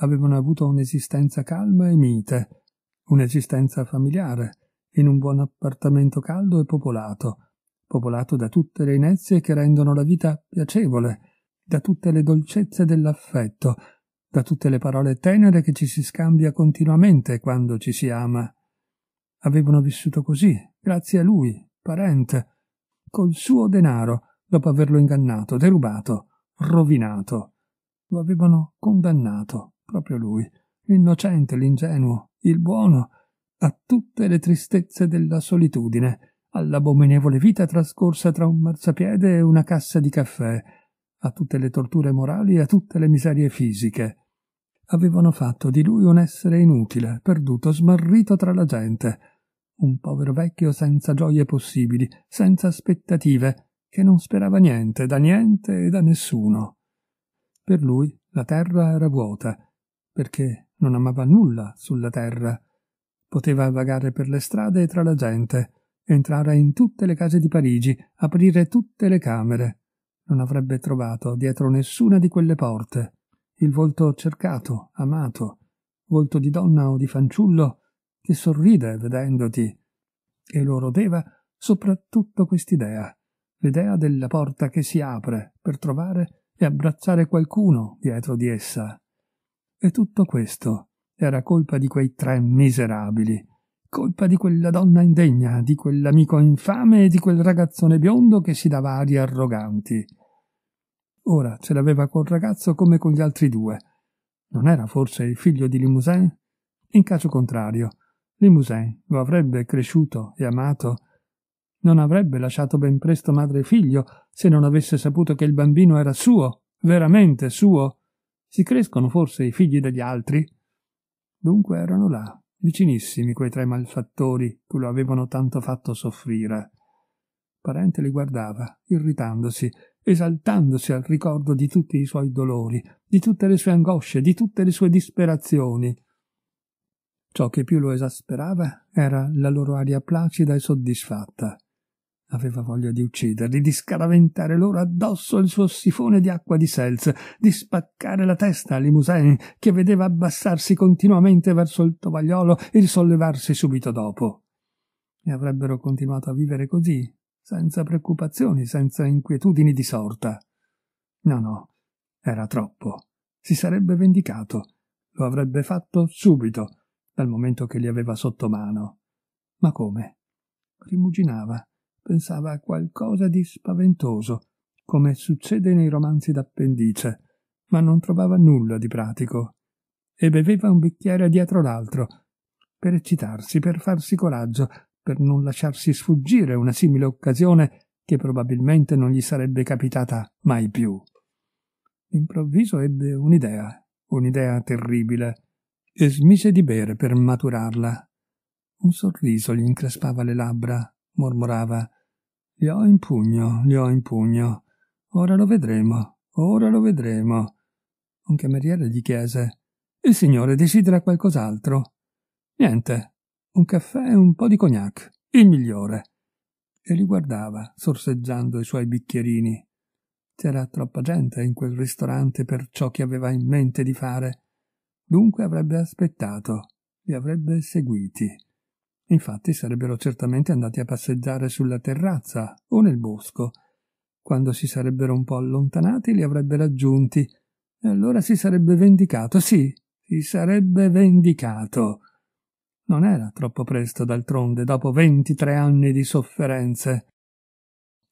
Avevano avuto un'esistenza calma e mite, un'esistenza familiare, in un buon appartamento caldo e popolato, popolato da tutte le inezie che rendono la vita piacevole, da tutte le dolcezze dell'affetto, da tutte le parole tenere che ci si scambia continuamente quando ci si ama. Avevano vissuto così, grazie a lui, parente, col suo denaro, dopo averlo ingannato, derubato, rovinato. Lo avevano condannato, proprio lui, l'innocente, l'ingenuo, il buono, a tutte le tristezze della solitudine, all'abominevole vita trascorsa tra un marciapiede e una cassa di caffè, a tutte le torture morali e a tutte le miserie fisiche. Avevano fatto di lui un essere inutile, perduto, smarrito tra la gente, un povero vecchio senza gioie possibili, senza aspettative, che non sperava niente, da niente e da nessuno. Per lui la terra era vuota, perché non amava nulla sulla terra. Poteva vagare per le strade e tra la gente, entrare in tutte le case di Parigi, aprire tutte le camere, non avrebbe trovato dietro nessuna di quelle porte il volto cercato, amato, volto di donna o di fanciullo che sorride vedendoti. E lo rodeva soprattutto quest'idea, l'idea della porta che si apre per trovare e abbracciare qualcuno dietro di essa. E tutto questo era colpa di quei tre miserabili, colpa di quella donna indegna, di quell'amico infame e di quel ragazzone biondo che si dava arie arroganti. Ora ce l'aveva col ragazzo come con gli altri due. Non era forse il figlio di Limousin? In caso contrario, Limousin lo avrebbe cresciuto e amato. Non avrebbe lasciato ben presto madre e figlio se non avesse saputo che il bambino era suo, veramente suo. Si crescono forse i figli degli altri? Dunque erano là, vicinissimi quei tre malfattori che lo avevano tanto fatto soffrire. Parente li guardava, irritandosi, esaltandosi al ricordo di tutti i suoi dolori, di tutte le sue angosce, di tutte le sue disperazioni. Ciò che più lo esasperava era la loro aria placida e soddisfatta. Aveva voglia di ucciderli, di scaraventare loro addosso il suo sifone di acqua di seltz, di spaccare la testa a Limousin, che vedeva abbassarsi continuamente verso il tovagliolo e risollevarsi subito dopo. E avrebbero continuato a vivere così, senza preoccupazioni, senza inquietudini di sorta. No, no, era troppo. Si sarebbe vendicato. Lo avrebbe fatto subito, dal momento che li aveva sotto mano. Ma come? Rimuginava pensava a qualcosa di spaventoso, come succede nei romanzi d'appendice, ma non trovava nulla di pratico. E beveva un bicchiere dietro l'altro, per eccitarsi, per farsi coraggio, per non lasciarsi sfuggire una simile occasione che probabilmente non gli sarebbe capitata mai più. Improvviso ebbe un'idea, un'idea terribile, e smise di bere per maturarla. Un sorriso gli increspava le labbra, mormorava li ho in pugno, li ho in pugno. Ora lo vedremo, ora lo vedremo. Un cameriere gli chiese Il signore desidera qualcos'altro? Niente, un caffè e un po' di cognac, il migliore. E li guardava, sorseggiando i suoi bicchierini. C'era troppa gente in quel ristorante per ciò che aveva in mente di fare. Dunque avrebbe aspettato, li avrebbe seguiti. Infatti sarebbero certamente andati a passeggiare sulla terrazza o nel bosco. Quando si sarebbero un po' allontanati li avrebbe raggiunti e allora si sarebbe vendicato, sì, si sarebbe vendicato. Non era troppo presto, d'altronde, dopo ventitré anni di sofferenze.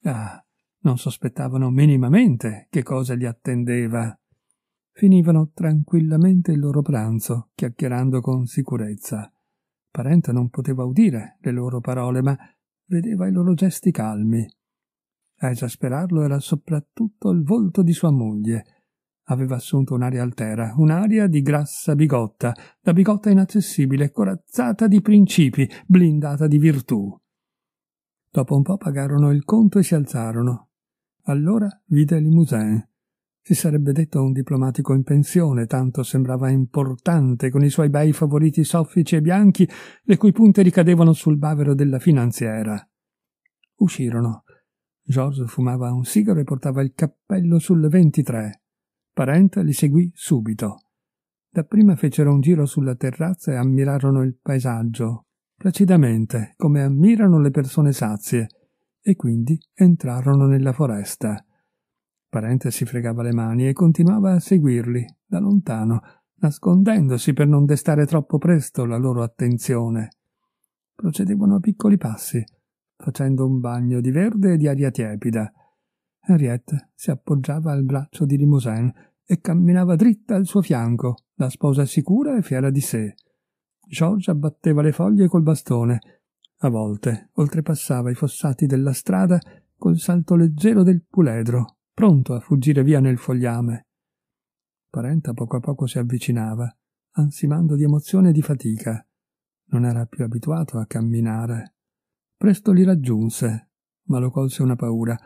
Ah, non sospettavano minimamente che cosa li attendeva. Finivano tranquillamente il loro pranzo, chiacchierando con sicurezza. Parente non poteva udire le loro parole, ma vedeva i loro gesti calmi. A esasperarlo era soprattutto il volto di sua moglie. Aveva assunto un'aria altera, un'aria di grassa bigotta, da bigotta inaccessibile, corazzata di principi, blindata di virtù. Dopo un po' pagarono il conto e si alzarono. Allora vide Limousin, si sarebbe detto un diplomatico in pensione, tanto sembrava importante, con i suoi bei favoriti soffici e bianchi, le cui punte ricadevano sul bavero della finanziera. Uscirono. George fumava un sigaro e portava il cappello sul 23. Parent li seguì subito. Dapprima fecero un giro sulla terrazza e ammirarono il paesaggio, placidamente, come ammirano le persone sazie, e quindi entrarono nella foresta. Parente si fregava le mani e continuava a seguirli, da lontano, nascondendosi per non destare troppo presto la loro attenzione. Procedevano a piccoli passi, facendo un bagno di verde e di aria tiepida. Henriette si appoggiava al braccio di Limousin e camminava dritta al suo fianco, la sposa sicura e fiera di sé. George abbatteva le foglie col bastone. A volte oltrepassava i fossati della strada col salto leggero del puledro pronto a fuggire via nel fogliame. Parenta poco a poco si avvicinava, ansimando di emozione e di fatica. Non era più abituato a camminare. Presto li raggiunse, ma lo colse una paura,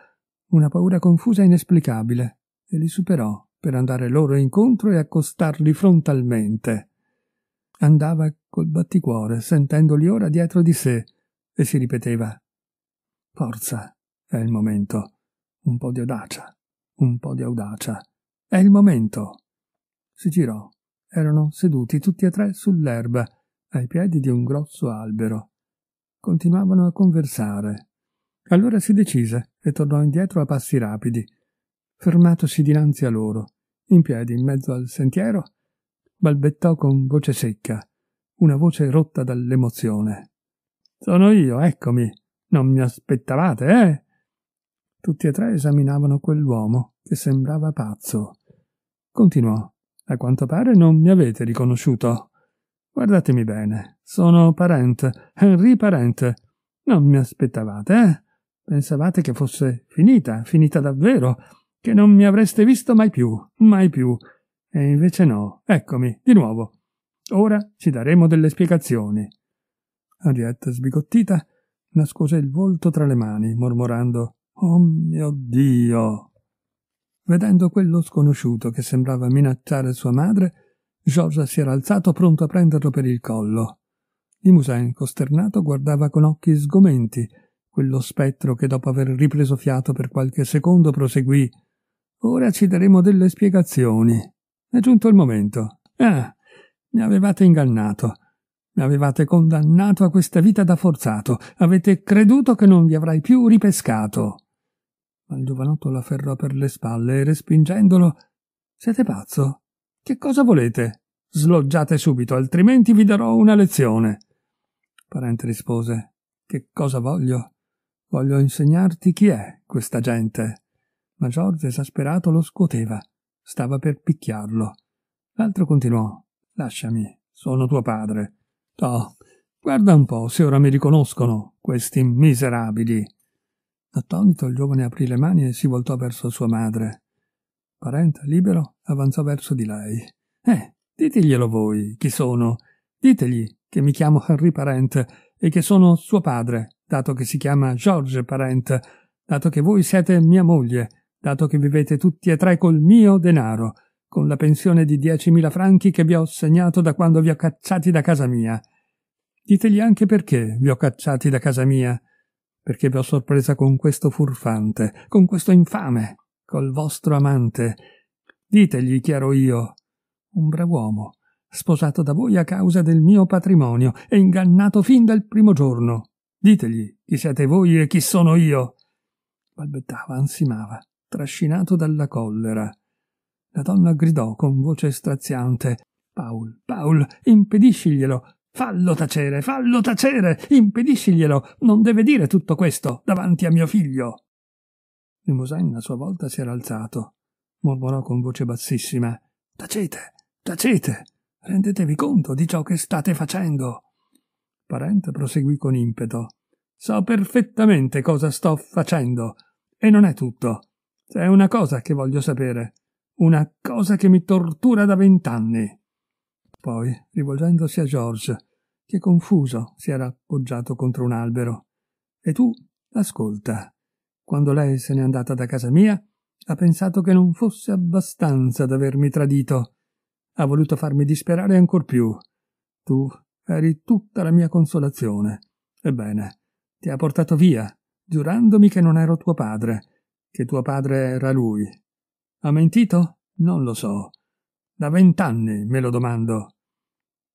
una paura confusa e inesplicabile, e li superò per andare loro incontro e accostarli frontalmente. Andava col batticuore, sentendoli ora dietro di sé, e si ripeteva Forza, è il momento, un po' di audacia un po' di audacia. È il momento. Si girò. Erano seduti tutti e tre sull'erba, ai piedi di un grosso albero. Continuavano a conversare. Allora si decise e tornò indietro a passi rapidi. Fermatosi dinanzi a loro, in piedi in mezzo al sentiero, balbettò con voce secca, una voce rotta dall'emozione. Sono io, eccomi. Non mi aspettavate, eh? Tutti e tre esaminavano quell'uomo, che sembrava pazzo. Continuò. A quanto pare non mi avete riconosciuto. Guardatemi bene. Sono Parent, Henry Parent. Non mi aspettavate, eh? Pensavate che fosse finita, finita davvero, che non mi avreste visto mai più, mai più. E invece no. Eccomi, di nuovo. Ora ci daremo delle spiegazioni. Henriette, sbigottita, nascose il volto tra le mani, mormorando Oh mio Dio. Vedendo quello sconosciuto che sembrava minacciare sua madre, Georges si era alzato pronto a prenderlo per il collo. Limousin, costernato, guardava con occhi sgomenti quello spettro che dopo aver ripreso fiato per qualche secondo proseguì Ora ci daremo delle spiegazioni. È giunto il momento. Ah, mi avevate ingannato. Mi avevate condannato a questa vita da forzato. Avete creduto che non vi avrei più ripescato. Ma il giovanotto la ferrò per le spalle e respingendolo Siete pazzo? Che cosa volete? Sloggiate subito, altrimenti vi darò una lezione. Parente rispose Che cosa voglio? Voglio insegnarti chi è questa gente. Ma Giorgio, esasperato, lo scuoteva. Stava per picchiarlo. L'altro continuò Lasciami, sono tuo padre. Oh, guarda un po' se ora mi riconoscono, questi miserabili. Attonito il giovane aprì le mani e si voltò verso sua madre. Parente, libero, avanzò verso di lei. Eh, diteglielo voi, chi sono. Ditegli che mi chiamo Henri Parent e che sono suo padre, dato che si chiama George Parent, dato che voi siete mia moglie, dato che vivete tutti e tre col mio denaro, con la pensione di diecimila franchi che vi ho segnato da quando vi ho cacciati da casa mia. Ditegli anche perché vi ho cacciati da casa mia. Perché vi ho sorpresa con questo furfante, con questo infame, col vostro amante. Ditegli chi ero io. Un brav'uomo, sposato da voi a causa del mio patrimonio e ingannato fin dal primo giorno. Ditegli chi siete voi e chi sono io. Balbettava, ansimava, trascinato dalla collera. La donna gridò con voce straziante Paul, Paul, impedisciglielo. Fallo tacere, fallo tacere, impedisciglielo. Non deve dire tutto questo davanti a mio figlio. Limousin a sua volta si era alzato. Mormorò con voce bassissima Tacete, tacete, rendetevi conto di ciò che state facendo. Parente proseguì con impeto. So perfettamente cosa sto facendo. E non è tutto. C'è una cosa che voglio sapere una cosa che mi tortura da vent'anni. Poi, rivolgendosi a George, che confuso si era appoggiato contro un albero. E tu, ascolta. Quando lei se n'è andata da casa mia, ha pensato che non fosse abbastanza d'avermi tradito. Ha voluto farmi disperare ancor più. Tu eri tutta la mia consolazione. Ebbene, ti ha portato via, giurandomi che non ero tuo padre, che tuo padre era lui, ha mentito? Non lo so. Da vent'anni me lo domando.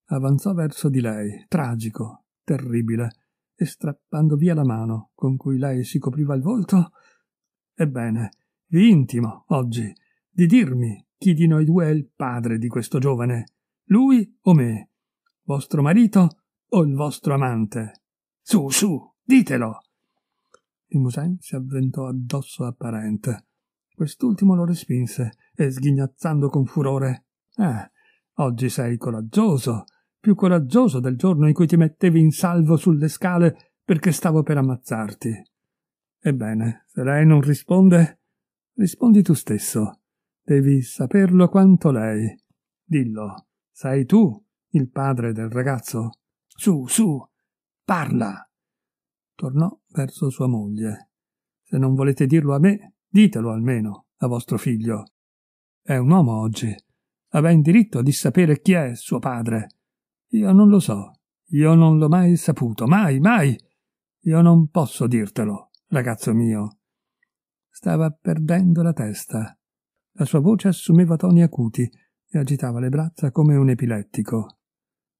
Avanzò verso di lei, tragico, terribile, e strappando via la mano con cui lei si copriva il volto. Ebbene, vi intimo, oggi, di dirmi chi di noi due è il padre di questo giovane, lui o me, vostro marito o il vostro amante. Su, su, ditelo. Il Musen si avventò addosso a Parente. Quest'ultimo lo respinse e sghignazzando con furore Eh, oggi sei coraggioso, più coraggioso del giorno in cui ti mettevi in salvo sulle scale perché stavo per ammazzarti. Ebbene, se lei non risponde, rispondi tu stesso. Devi saperlo quanto lei. Dillo, sei tu il padre del ragazzo? Su, su, parla. Tornò verso sua moglie. Se non volete dirlo a me, Ditelo almeno a vostro figlio. È un uomo oggi. Ha ben diritto di sapere chi è suo padre. Io non lo so. Io non l'ho mai saputo. Mai, mai. Io non posso dirtelo, ragazzo mio. Stava perdendo la testa. La sua voce assumeva toni acuti e agitava le braccia come un epilettico.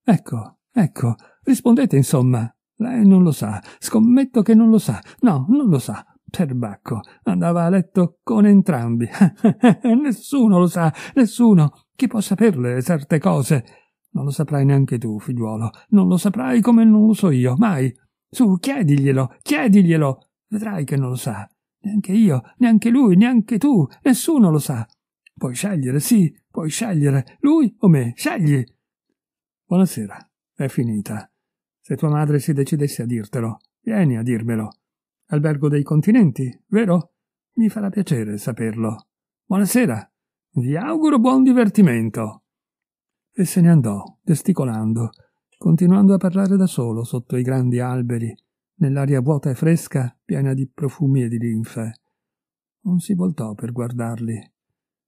Ecco, ecco, rispondete insomma. Lei non lo sa. Scommetto che non lo sa. No, non lo sa. Perbacco andava a letto con entrambi. *laughs* nessuno lo sa, nessuno. Chi può saperle certe cose? Non lo saprai neanche tu, figliuolo. Non lo saprai come non lo so io, mai. Su, chiediglielo, chiediglielo. Vedrai che non lo sa. Neanche io, neanche lui, neanche tu. Nessuno lo sa. Puoi scegliere, sì, puoi scegliere. Lui o me, scegli. Buonasera, è finita. Se tua madre si decidesse a dirtelo, vieni a dirmelo. Albergo dei continenti, vero? Mi farà piacere saperlo. Buonasera. Vi auguro buon divertimento. e se ne andò, gesticolando, continuando a parlare da solo sotto i grandi alberi, nell'aria vuota e fresca, piena di profumi e di linfe. Non si voltò per guardarli.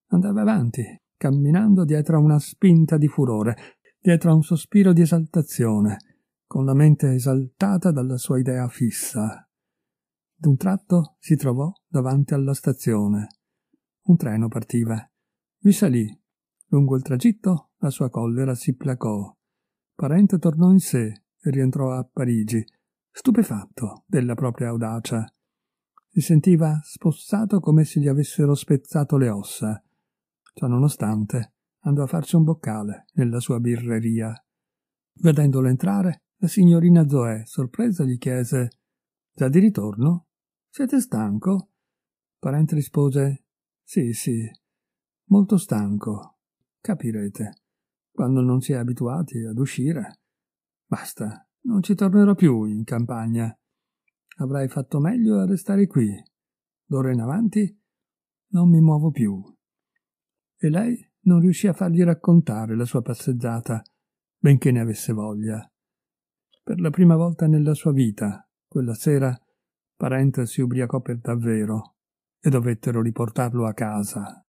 Andava avanti, camminando dietro a una spinta di furore, dietro a un sospiro di esaltazione, con la mente esaltata dalla sua idea fissa. D'un tratto si trovò davanti alla stazione. Un treno partiva. Vi salì. Lungo il tragitto la sua collera si placò. Parente tornò in sé e rientrò a Parigi, stupefatto della propria audacia. Si sentiva spossato come se gli avessero spezzato le ossa. Ciononostante andò a farsi un boccale nella sua birreria. Vedendolo entrare, la signorina Zoe, sorpresa, gli chiese Già di ritorno? Siete stanco? Parente rispose Sì, sì, molto stanco. Capirete. Quando non si è abituati ad uscire. Basta, non ci tornerò più in campagna. Avrei fatto meglio a restare qui. D'ora in avanti non mi muovo più. E lei non riuscì a fargli raccontare la sua passeggiata, benché ne avesse voglia. Per la prima volta nella sua vita, quella sera, Parente si ubriacò per davvero e dovettero riportarlo a casa.